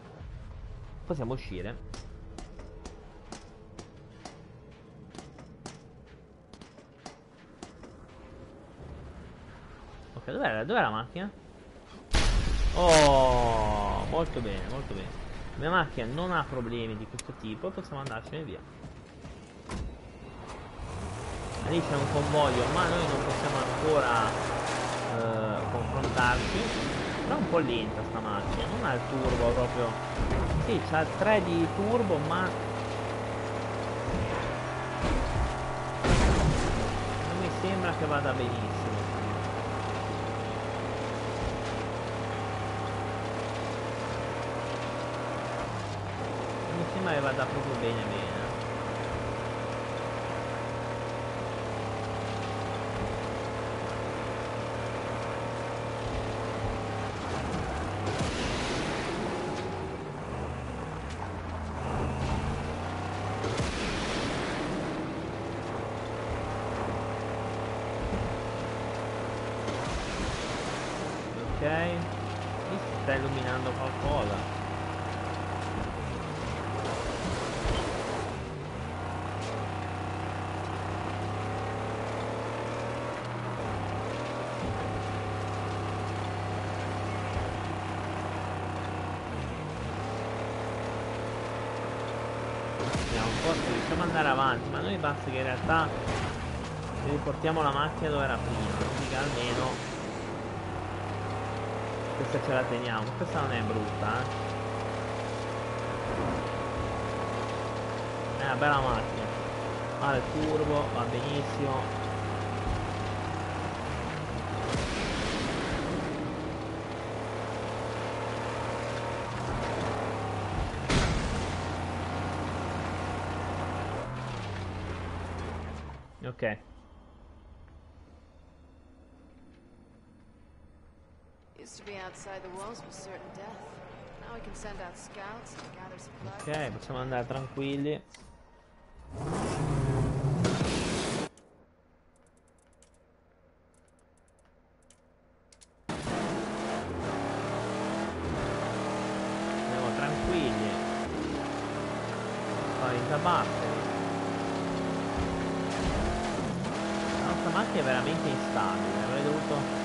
Possiamo uscire. Ok, dov'è dov la macchina? Oh, molto bene, molto bene. La mia macchina non ha problemi di questo tipo possiamo andarcene via. Lì c'è un convoglio, ma noi non possiamo ancora eh, confrontarci. Però è un po' lenta sta macchina, non ha il turbo proprio. Sì, c'ha 3 di turbo, ma non mi sembra che vada benissimo. Non mi sembra che vada proprio bene bene. Ok. Lì si sta illuminando qualcosa. Vediamo un po' se riusciamo ad andare avanti, ma noi basta che in realtà riportiamo la macchina dove era prima, che almeno questa ce la teniamo, questa non è brutta, eh. È una bella macchina. Il turbo, va benissimo. Ok. Used to be outside the walls was certain death. Now we can send out scouts and gather supplies. Ok, possiamo andare tranquilli. Andiamo tranquilli. Spaventa battere. La nostra macchina è veramente instabile, avrei dovuto...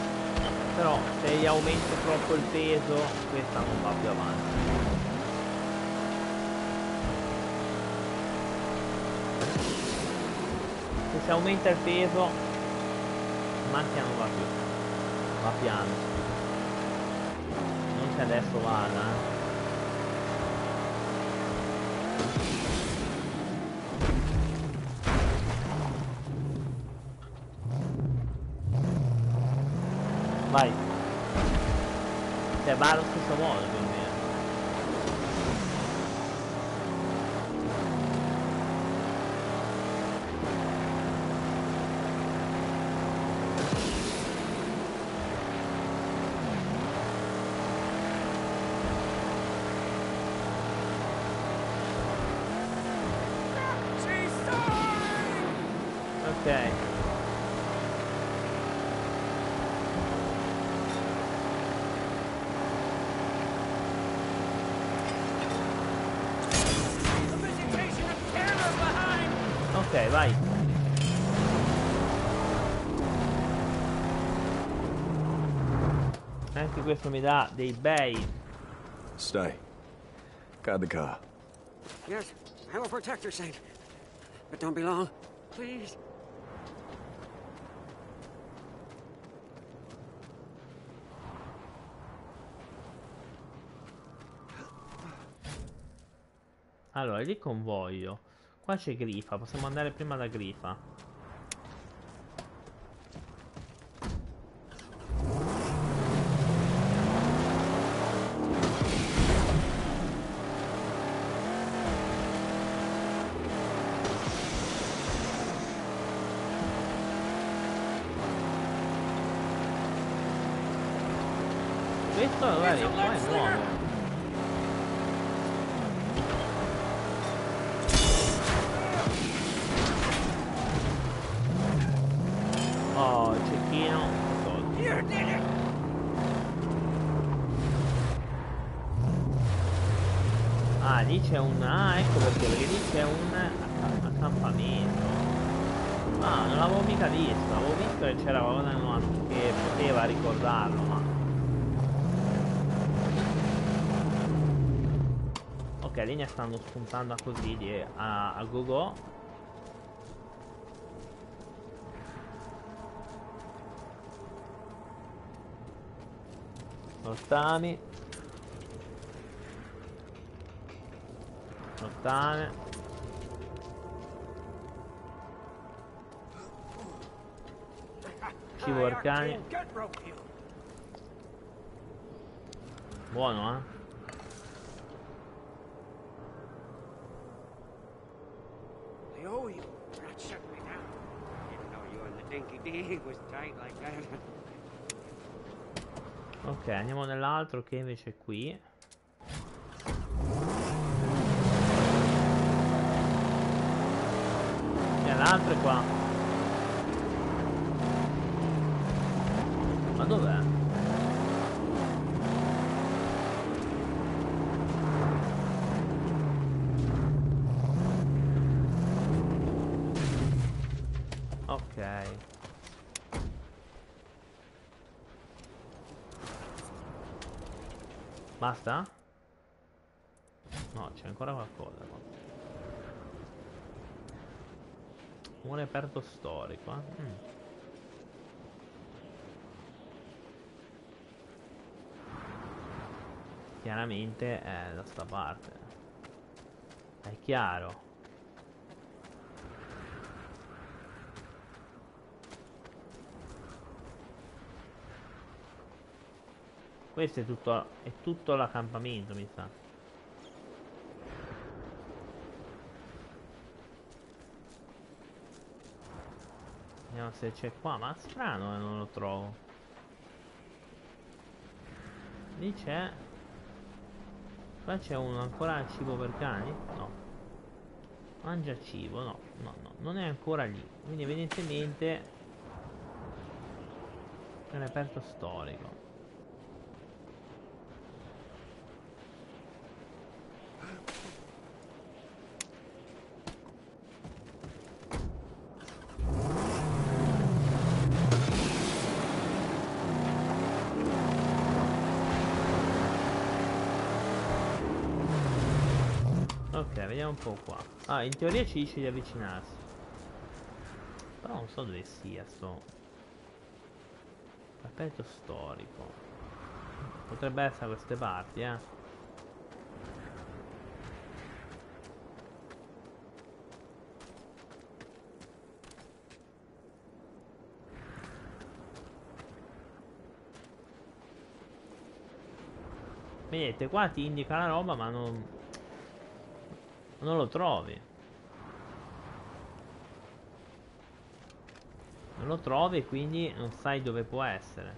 Però se gli aumento troppo il peso, questa non va più avanti. Se aumenta il peso, macchina non va più. Va piano. Non che adesso vada, eh. Vai. Cioè va allo stesso modo più o meno. Ok. A visitation of terror behind! Ok, vai. Anche questo mi dà dei bei. Stay. Guard the car. Yes, I will protect her, Saint. But don't be long. Please. Allora, lì convoglio. Qua c'è Grifa, possiamo andare prima da Grifa. Questo guardi, qua è nuovo. Oh, il cecchino. tolto. You did it! Ah, lì c'è un... Ah, ecco perché, perché lì c'è un acca- accampamento. Ah, non l'avevo mica visto, avevo visto che c'era qualcosa che poteva ricordarlo, ma... Ok, lì ne stanno spuntando così di, a, a go go. Rottami. Rottame. Cibo per cani. Gut broke you. Buono, eh? I owe you for not shutting me down. Didn't know you and the dinky ding was tight like that. Ok, andiamo nell'altro che invece è qui. L'altro qua. Ma dov'è? Ok. Basta? No, c'è ancora qualcosa qua. Un reperto storico. eh? Mm. Chiaramente è da sta parte. È chiaro. Questo è tutto, è tutto l'accampamento, mi sa. Vediamo se c'è qua, ma strano eh, non lo trovo. Lì c'è. Qua c'è uno ancora cibo per cani? No. Mangia cibo, no, no, no, non è ancora lì. Quindi evidentemente è un reperto storico. Vediamo un po' qua. Ah, in teoria ci dice di avvicinarsi. Però non so dove sia sto. Tappeto storico. Potrebbe essere da queste parti, eh. Vedete, qua ti indica la roba ma non... Non lo trovi. Non lo trovi quindi non sai dove può essere.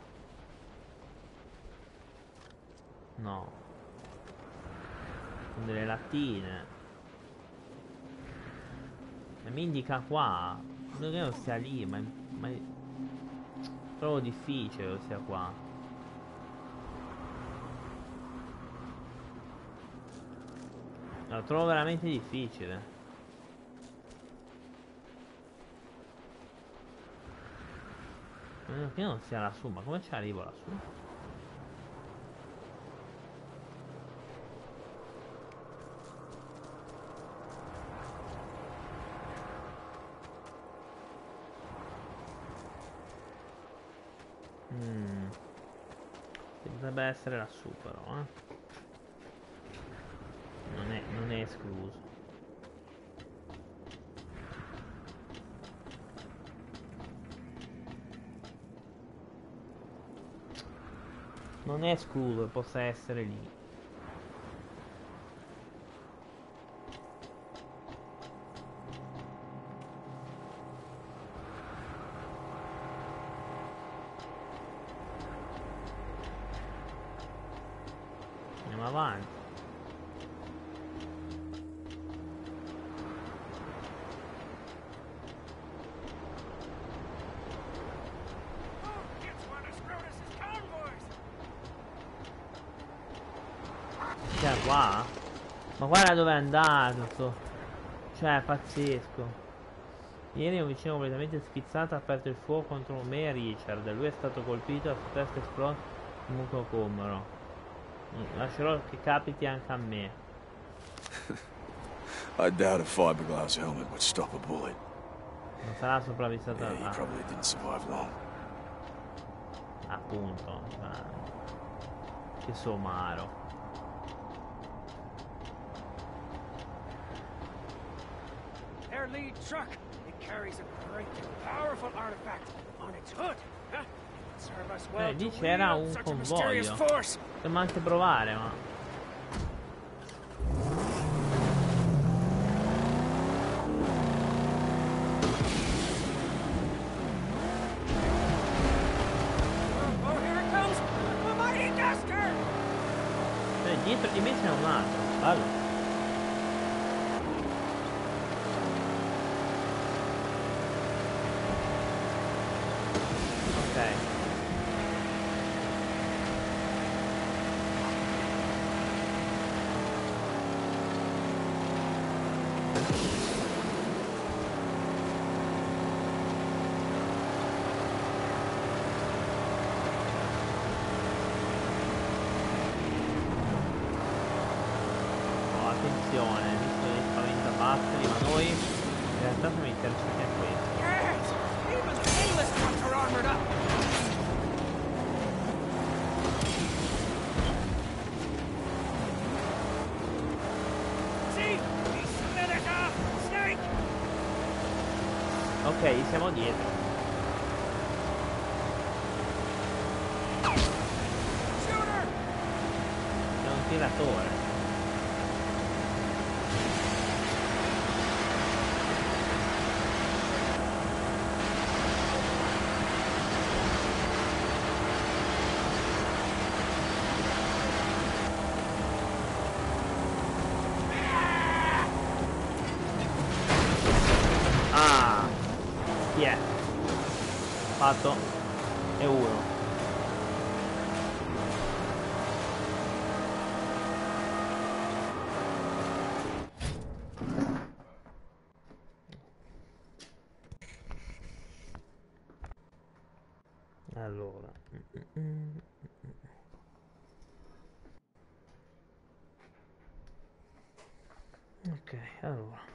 No. Con delle lattine. E mi indica qua. Non che non sia lì, ma... ma... Trovo difficile che sia qua. Lo trovo veramente difficile. Che non sia lassù, ma come ci arrivo lassù? Mm. Potrebbe essere lassù però, eh. Non è, non è escluso. Non è escluso possa essere lì. Andiamo avanti. Who gets one of Scrotus's convoys? Cioè qua? Ma guarda dove è andato sto. Cioè pazzesco Ieri un vicino completamente schizzato ha aperto il fuoco contro me e Richard Lui è stato colpito e la sua testa è esplosa in un cocomero Mm, Lascerò che capiti anche a me I doubt a fiberglass helmet would stop a bullet. Non sarà sopravvissuto Yeah, he probably didn't survive long. Appunto cioè, Che somaro lead truck. It carries a great powerful artifact on its hood. Huh? It serve us well Eh, lì c'era un convoglio. Dobbiamo anche provare ma Oh, oh, here it comes! A mighty duster! Cioè dietro di me c'è un altro Allora Ok Oh, attenzione, visto che spaventa Battery, ma noi in realtà siamo interessati a questo. Yes! Even the English trucks are armored up! See? He slid it off! Snake! Ok, siamo dietro. Shooter! C'è un tiratore. Ah! Chi è? Fatto. E uno. Allora. Ok, allora.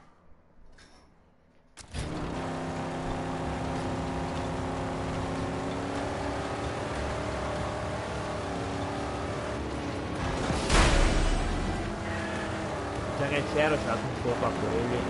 Sa che c'ero, c'era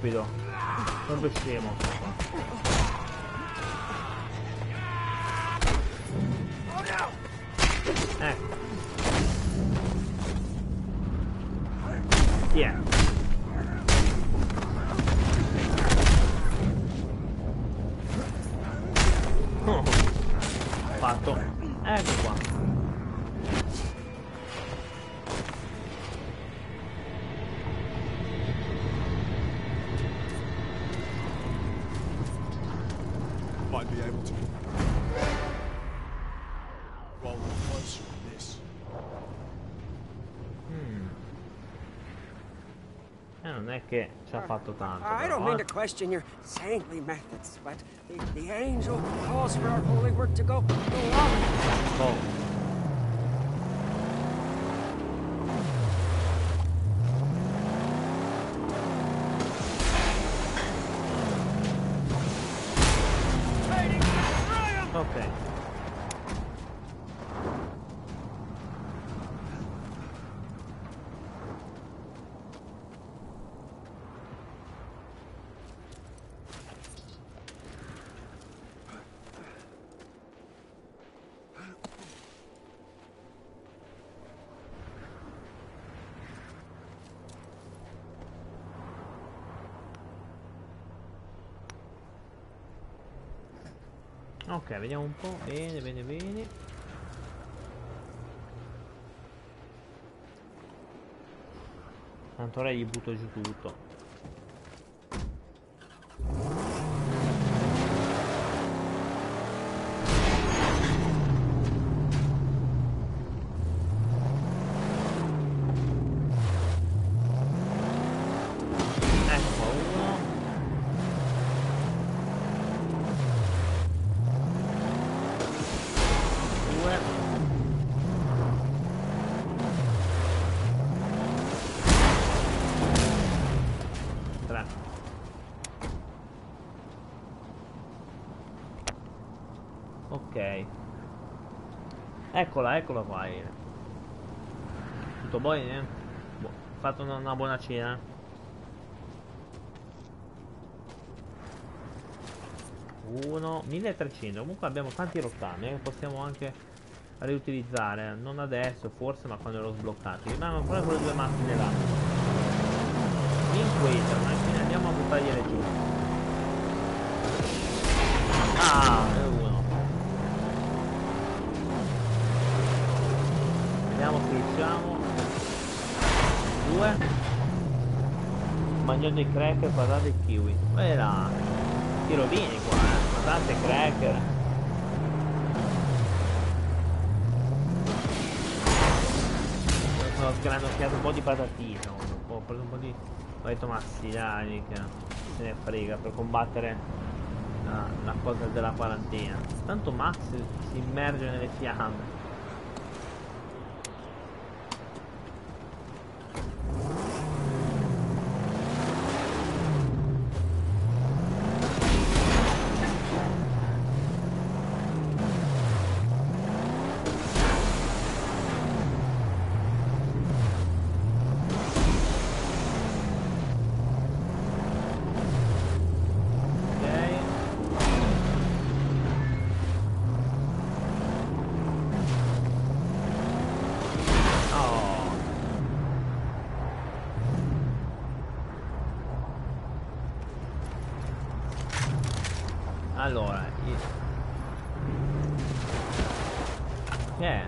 Stupido. Proprio scemo. Fatto tanto. I don't mean eh. to question your saintly methods, but the, the angel calls for our holy work to go, go on. Oh. Ok, vediamo un po'. Bene, bene, bene. Tanto ora gli butto giù tutto. Ecco qua uno. Due. Tre. Ok. Eccola, eccola qua. Irene. Tutto bene? Boh, fatto una, una buona cena? Uno, 1300. Comunque abbiamo tanti rottami eh, che possiamo anche riutilizzare. Non adesso, forse, ma quando l'ho sbloccato. Rimangono ancora quelle due macchine là. Inquater, ma quindi andiamo a buttargliele giù. Ah, riusciamo. Due. Mangiando i cracker, patate e kiwi. Quella. Ti rovini qua, eh. Patate, cracker. Sto tirando schiato un po' di patatine. Ho preso un po' di. Ho detto ma sì dai che se ne frega per combattere la cosa della quarantena. Tanto Max si immerge nelle fiamme. Allora, i- che è?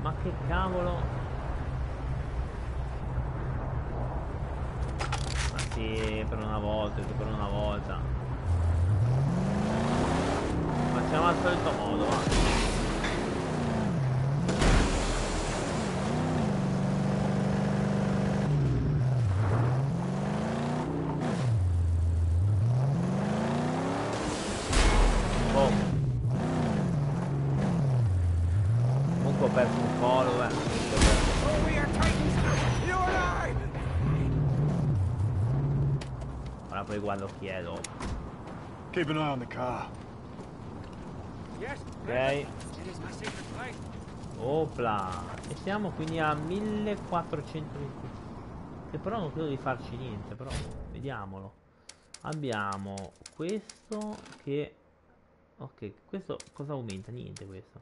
Ma che cavolo? Ma sì, per una volta, sì, per una volta. Facciamo al solito modo, va. Boom. Comunque ho perso un follower. Comunque ho perso- Oh, we are titans! You and I! Ora poi guardo chi è dopo. Keep an eye on the car. Yes, Ok. Opla. E siamo quindi a 1420. Che però non credo di farci niente, però vediamolo. Abbiamo questo che... Ok, questo cosa aumenta? Niente questo.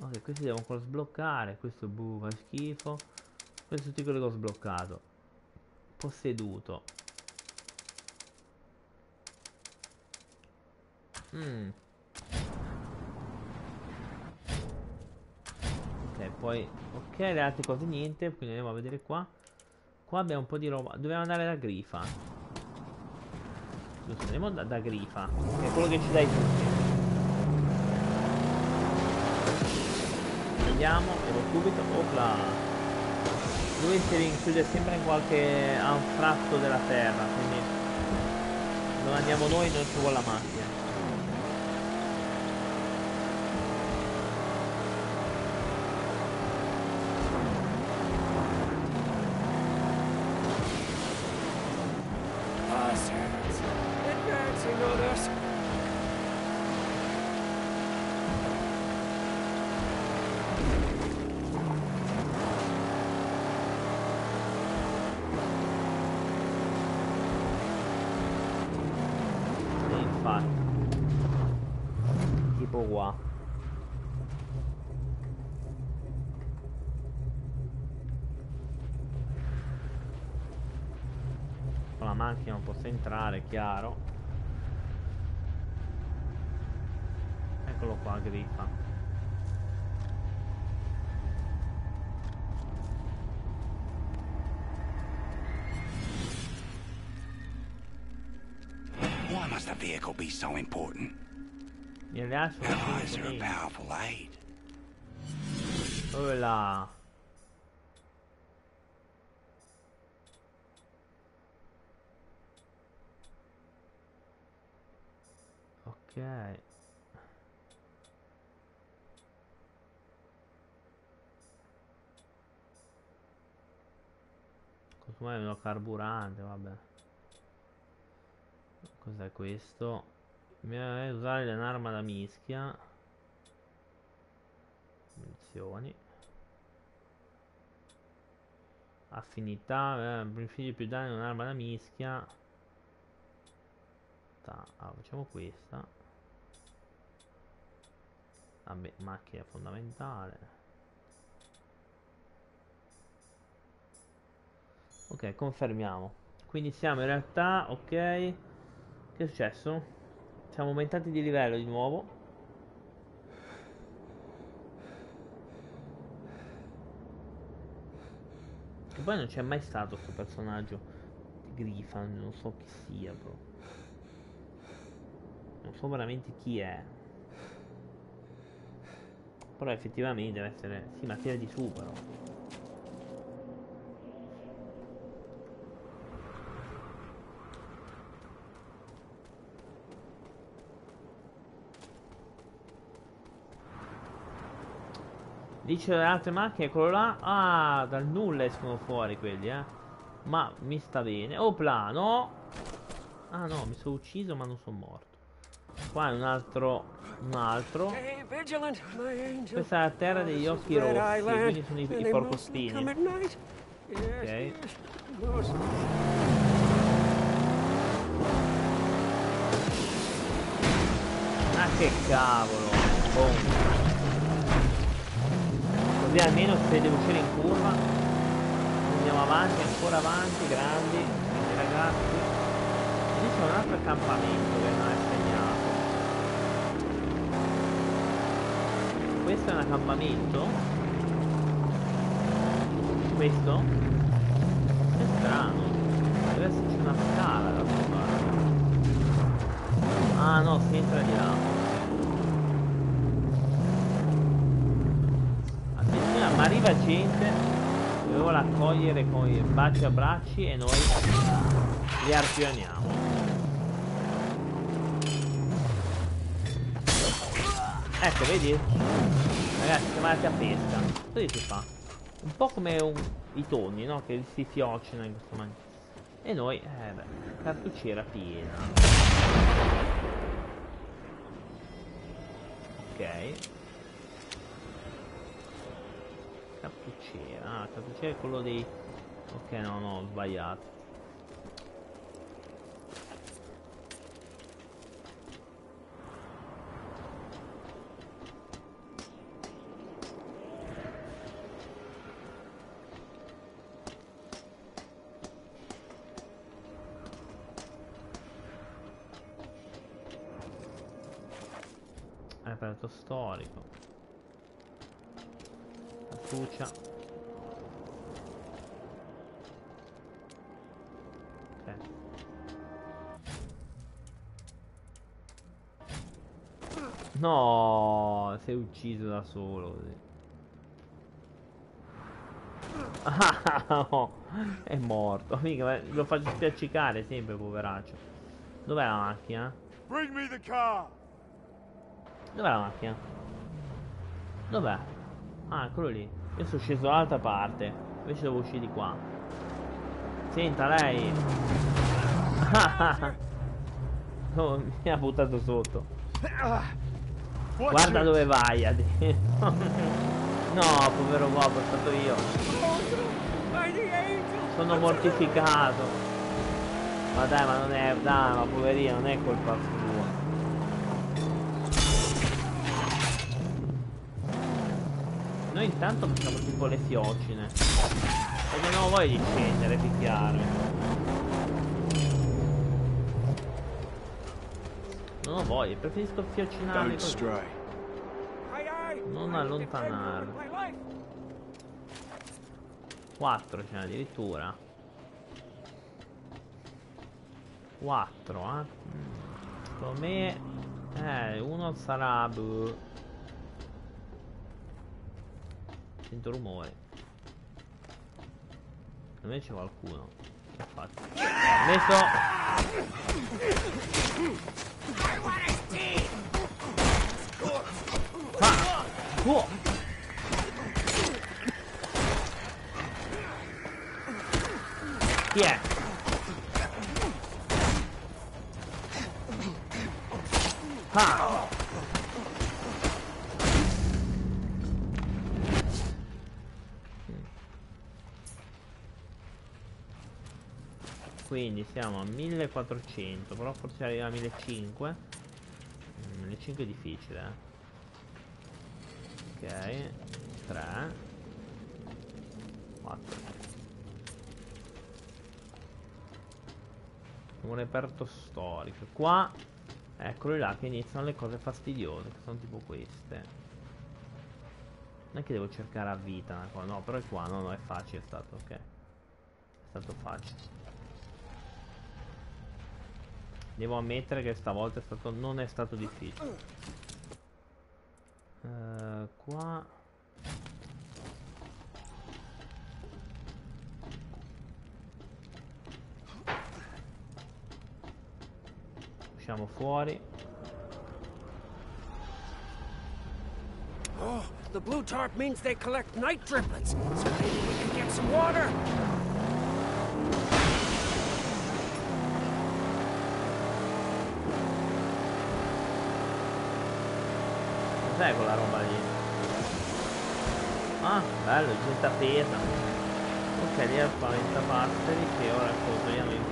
Ok, questi devo ancora sbloccare. Questo buh, fa schifo. Questo tutti quelli che ho sbloccato. Posseduto. Mm. Ok, poi... Ok, le altre cose niente, quindi andiamo a vedere qua. Qua abbiamo un po' di roba. Dobbiamo andare da Grifa. Giusto, andiamo da, da Grifa. Che è quello che ci dai tutti. Andiamo, andiamo subito. Opla. Lui si rinchiude sempre in qualche anfratto della terra, quindi... Non andiamo noi, non ci vuole la macchina. Bastards. Advancing on us. E infatti. Tipo qua. Macchina non posso entrare, chiaro. Eccolo qua, griffa. Why must a vehicle be so important? The eyes are a powerful aid. Dove Ok. Consumare carburante, vabbè. Cos'è questo? Bisogna usare un'arma da mischia. Munizioni. Affinità, eh, infligge più danni un'arma da mischia. Ah, facciamo questa. Vabbè, macchina fondamentale. Ok, confermiamo. Quindi siamo in realtà, ok. Che è successo? Siamo aumentati di livello di nuovo. Che poi non c'è mai stato questo personaggio di Griffin, non so chi sia, bro. Non so veramente chi è. Però effettivamente deve essere... Sì, ma tira di su però. Dice le altre macchine, quello là. Ah, dal nulla escono fuori quelli, eh. Ma mi sta bene. Opla, no. Ah no, mi sono ucciso ma non sono morto. Qua è un altro. Un altro. Questa è la terra degli occhi rossi, quindi sono i, i. Yes, Ok. Ah che cavolo. Boom. Così almeno se devo uscire in curva. Andiamo avanti, ancora avanti, grandi. ragazzi. Lì c'è un altro accampamento che non è segnato. Questo è un accampamento? Questo? È strano. Deve esserci una scala da parte. Ah no, si entra di là. Attenzione, ma arriva gente. Dovevo raccogliere con i baci a bracci e noi li arpioniamo. Ecco, vedi? Ragazzi, chiamate a pesca. Così si fa. Un po' come un- i tonni, no? Che si fiocino in questo modo. E noi, eh beh, cartucciera piena. Ok. Cartucciera. Ah, cartucciera è quello dei... Ok, no, no, ho sbagliato. È aperto storico. Cartuccia. Ok. No, sei ucciso da solo. così. Ah, no, è morto. Mica, lo faccio spiaccicare sempre, poveraccio. Dov'è la macchina? Bring me the car! Dov'è la macchina? Dov'è? Ah, eccolo lì. Io sono sceso dall'altra parte. Invece devo uscire di qua. Senta lei. Oh, mi ha buttato sotto. Guarda dove vai adesso. No, povero uomo, è stato io. Sono mortificato. Ma dai, ma non è. Dai, ma poverino, non è colpa sua. Noi intanto facciamo tipo le fiocine. Non ho voglia di scendere, picchiarmi. Non ho voglia, preferisco fiocinarmi Don't così. Non I allontanare. defend my life. 4 ce n'è addirittura 4 eh Mm. secondo me eh uno sarà boh. Sento rumore secondo me c'è qualcuno che faccio messo ah oh. Chi è? Ah! Quindi siamo a 1400, però forse arriva a 1500. Mm, 1500 è difficile, eh. Ok, 3 4 un reperto storico. Qua, eccoli là che iniziano le cose fastidiose, che sono tipo queste. Non è che devo cercare a vita una cosa, no, però è qua, no, no, è facile, è stato, ok. È stato facile. Devo ammettere che stavolta è stato, non è stato difficile. Eh, qua... Usciamo fuori. Oh, the blue tarp means they collect night driplets, so maybe we can get some water. Cos'è quella roba lì? Ah, bello, gente appesa. Ok, lì è il spaventapasseri che ora costruiamo in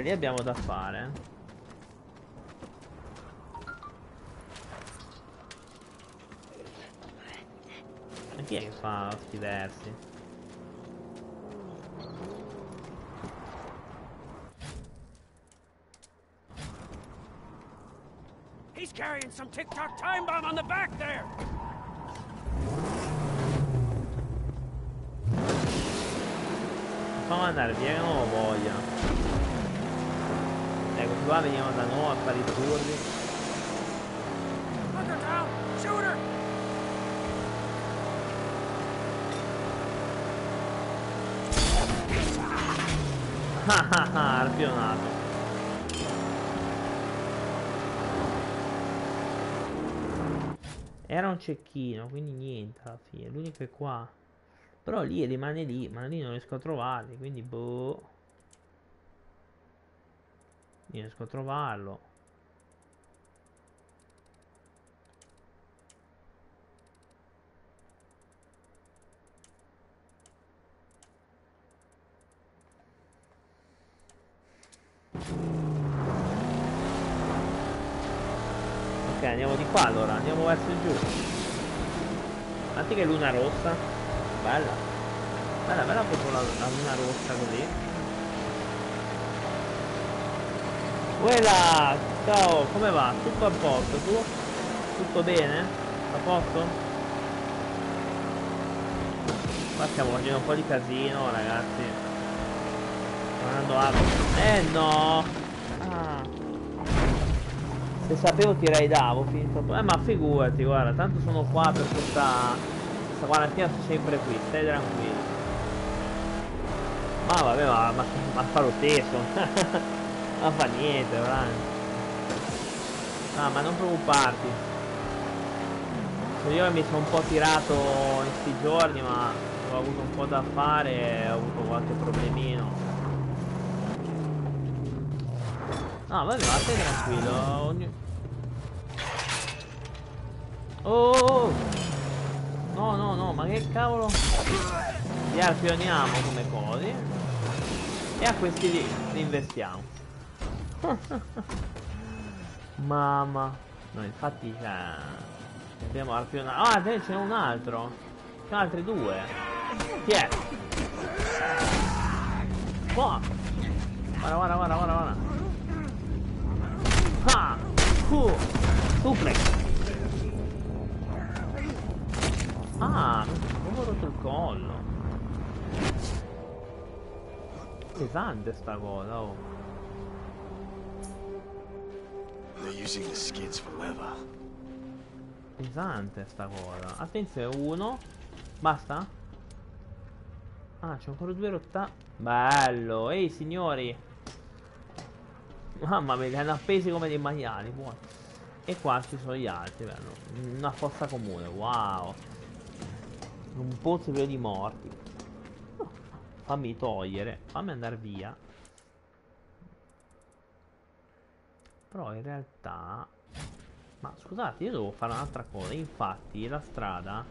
lì abbiamo da fare. Ma chi è che fa sti versi? He's carrying some TikTok time bomb on the back there! Fammi andare via che non ho voglia. Ecco, qua veniamo da noi a fare i turni. Ah ah ah, arpionato. Era un cecchino, quindi niente alla fine. L'unico è qua. Però lì rimane lì, ma lì non riesco a trovarli, quindi boh. Riesco a trovarlo. Ok, andiamo di qua allora, andiamo verso il giù. Guardate che luna rossa. Bella. Bella, bella proprio la, la luna rossa così. Quella! Ciao, come va? Tutto a posto, tu? Tutto bene? A posto? Qua stiamo facendo un po' di casino, ragazzi. Sto andando a... Eh no! Ah. Se sapevo ti raidavo finito. Eh ma figurati, guarda, tanto sono qua per questa. questa quarantina sono sempre qui, stai tranquillo. Ma vabbè, ma, ma, ma fa lo non fa niente, veramente. No, ma non preoccuparti. Io mi sono un po' tirato in questi giorni, ma ho avuto un po' da fare ho avuto qualche problemino. No, vabbè, ma stai tranquillo. Ogni... Oh, oh, oh! No, no, no, ma che cavolo? Li arpioniamo come cose. E a questi lì li investiamo. Mamma. No, infatti cioè, Abbiamo arpionato. Ah, te c'è un altro. C'è altri due. Chi è? Qua. Guarda, guarda, guarda, guarda, guarda. Ah! Uh! Suplex! Ah! Come ho rotto il collo! Pesante sta cosa, oh! Pesante sta cosa. Attenzione, uno. Basta? Ah, c'è ancora due rotta. Bello! Ehi, signori! Mamma mia, li hanno appesi come dei maiali, buono. E qua ci sono gli altri, bello. Una fossa comune, wow. Un pozzo pieno di morti. Fammi togliere, fammi andare via. Però in realtà... Ma scusate, io devo fare un'altra cosa. Infatti, la strada...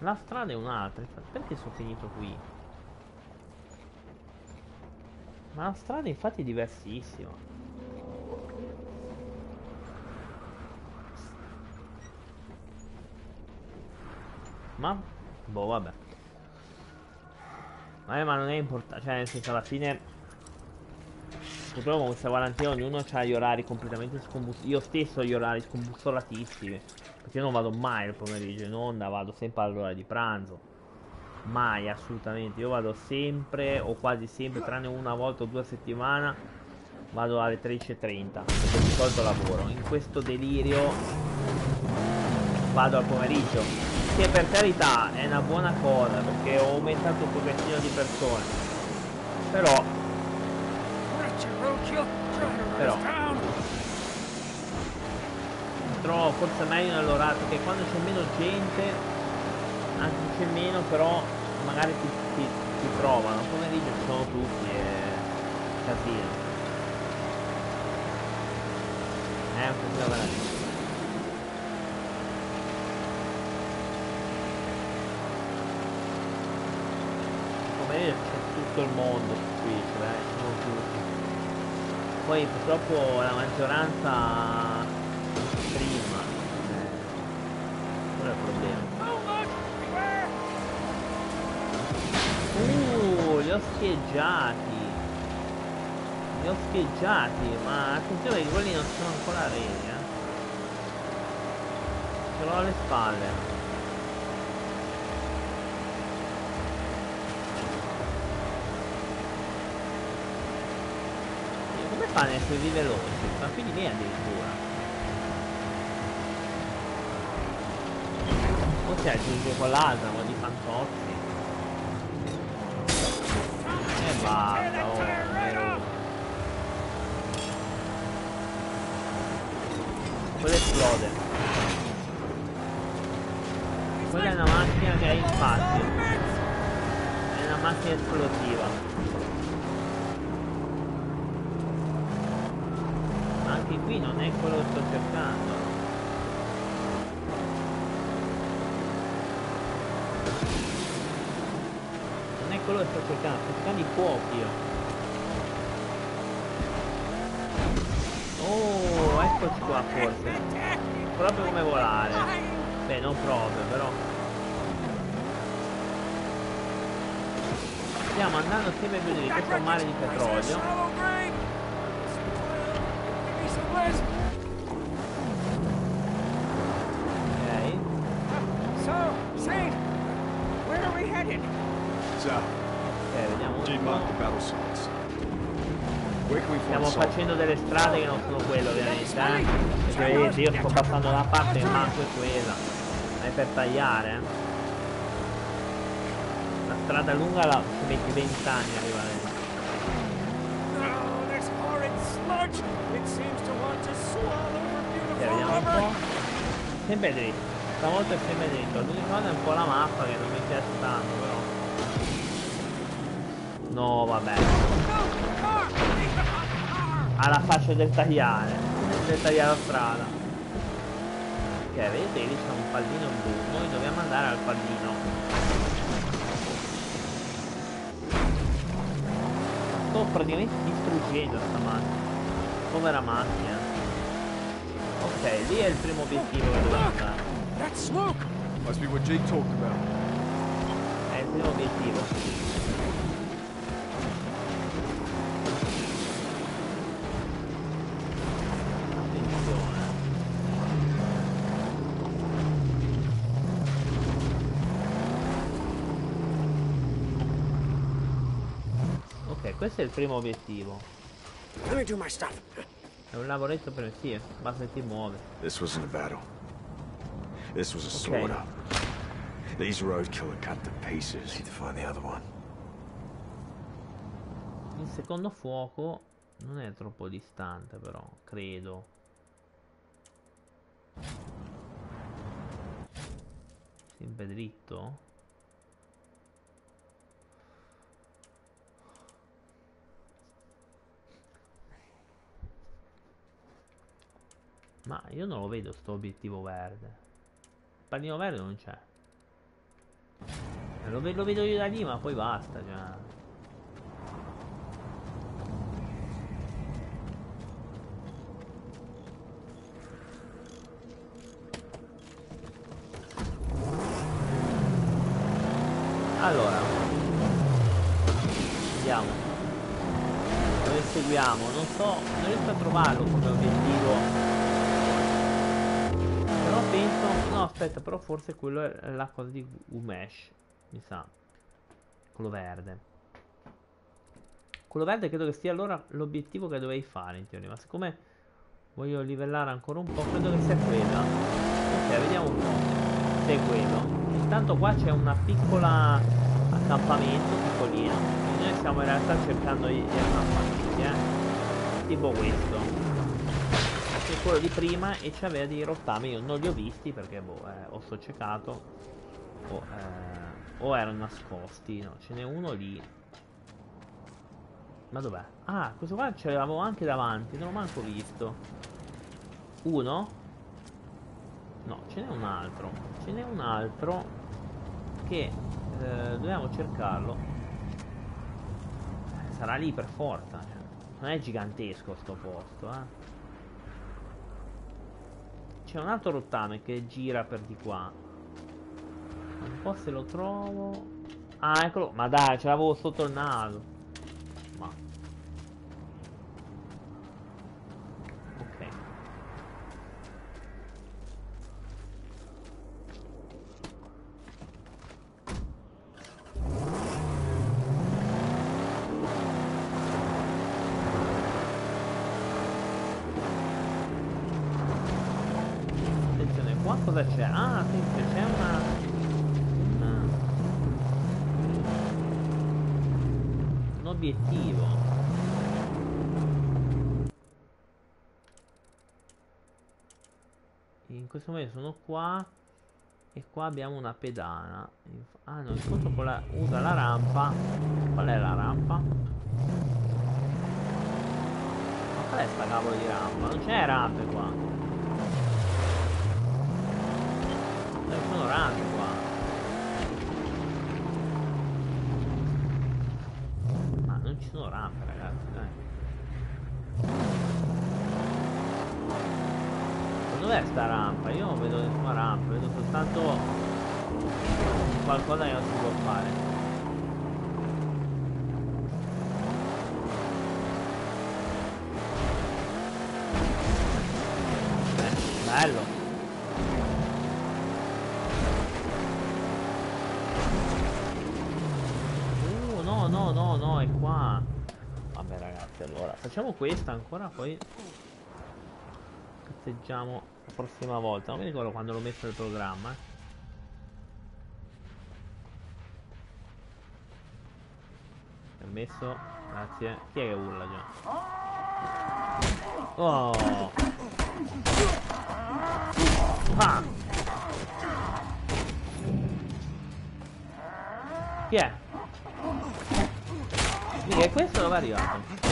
La strada è un'altra. Perché sono finito qui? Ma la strada infatti è diversissima. Ma? Boh, vabbè. Vabbè, ma non è importante. Cioè, nel senso, alla fine... Purtroppo con questa quarantina ognuno ha gli orari completamente scombussolati. Io stesso ho gli orari scombussolatissimi. Perché io non vado mai il pomeriggio in onda, vado sempre all'ora di pranzo. Mai, assolutamente. Io vado sempre, o quasi sempre, tranne una volta o due a settimana, vado alle 13.30. Perché di solito lavoro. In questo delirio vado al pomeriggio. Che per carità è una buona cosa, perché ho aumentato un pochettino di persone. Però, Però. trovo forse meglio nell'orario, perché quando c'è meno gente, anche c'è meno, però magari ti, ti, ti trovano. Pomeriggio sono tutti e casino. È un casino veramente. tutto il mondo Twitch, eh, sono tutti. Poi purtroppo la maggioranza prima. Eh, quello è il problema. Uh, li ho scheggiati. Li ho scheggiati, ma attenzione che quelli non sono ancora reni, eh. Ce l'ho alle spalle. Ad essere di veloci? Ma più di me addirittura. O si aggiunge quell'altra, ma di fantozzi. E basta, oh, vero. Quello esplode. Quella è una macchina che è infatti. È una macchina esplosiva. Ma anche qui non è quello che sto cercando. Non è quello che sto cercando, sto cercando i fuochi io. Oh, eccoci qua forse. Proprio come volare. Beh, non proprio, però. Stiamo andando sempre più di questo mare di petrolio. Stiamo facendo delle strade che non sono quelle ovviamente, eh. Perché vedete, io sto passando da parte che manco è quella. Ma è per tagliare, eh. La strada lunga la ci metti 20 anni a arrivare lì. Oh, this horrid sludge! It seems to want to swallow your Ok, beautiful vediamo un po'. Sempre dritto. Stavolta è sempre dritto. L'unica cosa è un po' la mappa che non mi piace tanto però. No vabbè. Ha la faccia del tagliare. Del tagliare la strada. Ok, vedete lì c'è un pallino blu. Noi dobbiamo andare al pallino. Sto praticamente distruggendo sta macchina. Povera macchina. Ok, lì è il primo obiettivo che dobbiamo andare. That's Luke! Must be what Jake talked about. È il primo obiettivo. Attenzione. Ok, questo è il primo obiettivo. Let me do my stuff. È un lavoretto per sì, basta che ti muove. This wasn't a battle. This was a Okay. slaughter. These roadkill are cut to pieces. Need to find the other one. Il secondo fuoco non è troppo distante però, credo. Sempre dritto? Ma io non lo vedo sto obiettivo verde. Il pallino verde non c'è. Lo, lo vedo io da lì ma poi basta, cioè. Allora Vediamo Dove seguiamo? Non so Non riesco a trovarlo come obiettivo Però penso No aspetta però forse quello è la cosa di Umesh Mi sa. Quello verde. Quello verde credo che sia allora l'obiettivo che dovevi fare in teoria. Ma siccome Voglio livellare ancora un po' Credo che sia quella. Ok vediamo un po' Se è quello. Intanto qua c'è una piccola accampamento piccolino noi stiamo in realtà cercando gli accampamenti eh. Tipo questo quello di prima e c'aveva dei rottami io non li ho visti perché boh eh, o sto ciecato o, eh, o erano nascosti no ce n'è uno lì ma dov'è? ah questo qua ce l'avevamo anche davanti non l'ho manco visto uno no ce n'è un altro ce n'è un altro che eh, dobbiamo cercarlo sarà lì per forza. Cioè. Non è gigantesco sto posto, eh. C'è un altro rottame che gira per di qua. Un po' se lo trovo. Ah, eccolo. Ma dai, ce l'avevo sotto il naso. Ma. Ok. Attenzione, qua cosa c'è? Ah, attenzione, c'è una... una- Un obiettivo. In questo momento sono qua e qua abbiamo una pedana. Ah no, incontro con la... usa la rampa. Qual è la rampa? Ma qual è sta cavolo di rampa? Non c'è rampe qua. Non ci sono rampe qua. Ma non ci sono rampe ragazzi, dov'è sta rampa? Io non vedo nessuna rampa, vedo soltanto qualcosa che non si può fare. Bello. Uh, no, no, no, no, è qua. Vabbè ragazzi, allora facciamo questa ancora, poi festeggiamo la prossima volta. Non mi ricordo quando l'ho messo nel programma. eh. Permesso, grazie. Chi è che urla già? Oh! Ah! Chi è? Mica questo dove è arrivato?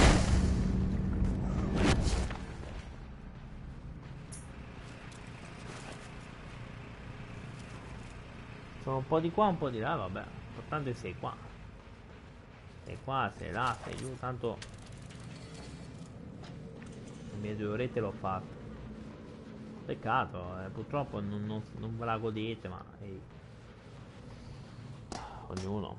Sono un po' di qua, un po' di là, vabbè. L'importante sei qua. Sei qua, sei là, sei giù, tanto... Le mie due orette l'ho fatto. Peccato, eh, purtroppo non, non- non ve la godete, ma... ehi. Ognuno.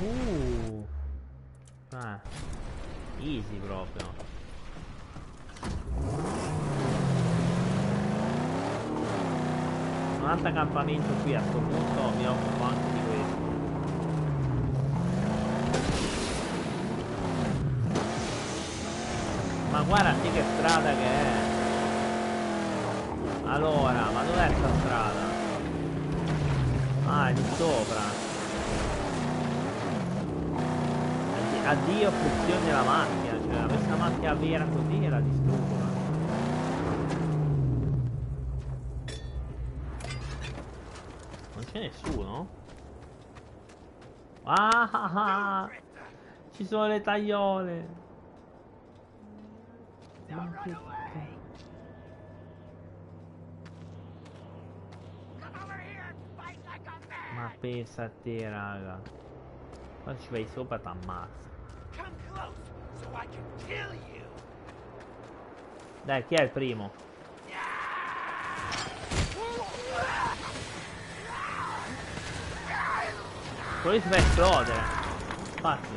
Uh. Ah. Easy proprio. Un campamento qui a sto punto mi occupo anche di questo. Ma guarda sì che strada che è. Allora, ma dov'è sta strada? Ah, è di sopra. Addi- Addio funzione della macchina, cioè una macchina vera così la distruggo. Non c'è nessuno? Ah, ah, ah, ci sono le tagliole. Ma che ca- Ma pensa a te, raga. Quando ci vai sopra t'ammazza. Dai, chi è il primo? Quello si fa esplodere. Infatti.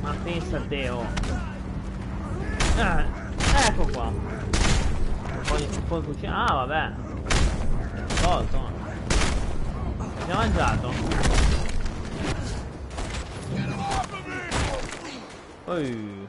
Ma pensa a te, oh. Eh, ecco qua. Poi, poi cucina. Ah, vabbè. Tolto. Mi ha mangiato. Ui.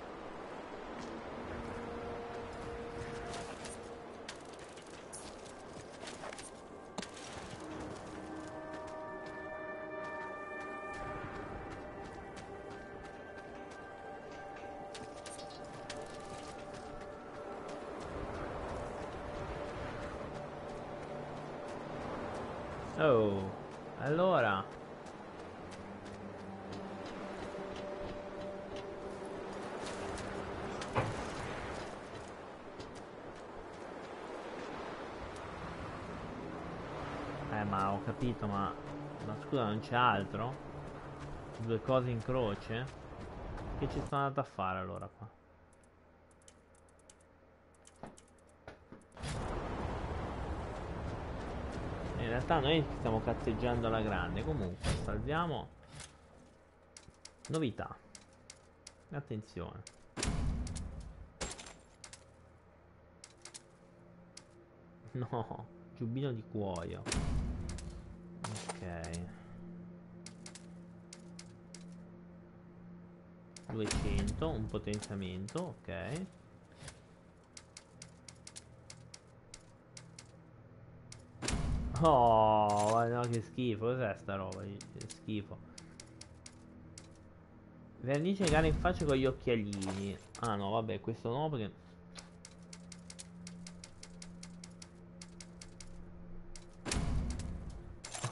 Scusa, non c'è altro? Due cose in croce? Che ci sono andato a fare allora qua? In realtà noi stiamo cazzeggiando alla grande. Comunque, salviamo. Novità. Attenzione. No, giubbino di cuoio. Ok. 200, un potenziamento, ok. Oh, no, che schifo, cos'è sta roba? Che schifo. Vernice gara in faccia con gli occhialini. Ah no, vabbè, questo no perché...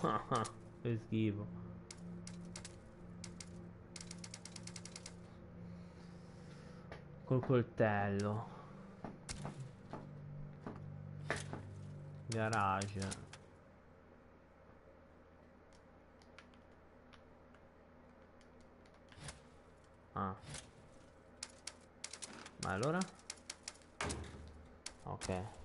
che schifo. Col coltello. Garage. Ah. Ma allora? Ok.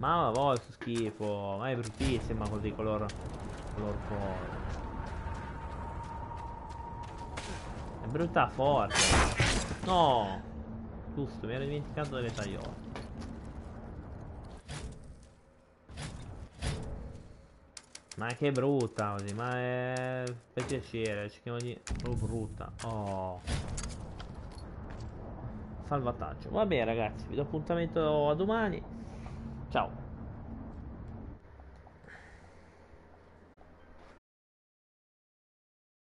Ma va, che schifo. Ma è bruttissima così color. color fuori. È brutta forte. No. Giusto, mi ero dimenticato delle tagliole. Ma che brutta così, ma è... per piacere, cerchiamo di... Oh, brutta. Oh. Salvataggio. Va bene ragazzi, vi do appuntamento a domani. Ciao.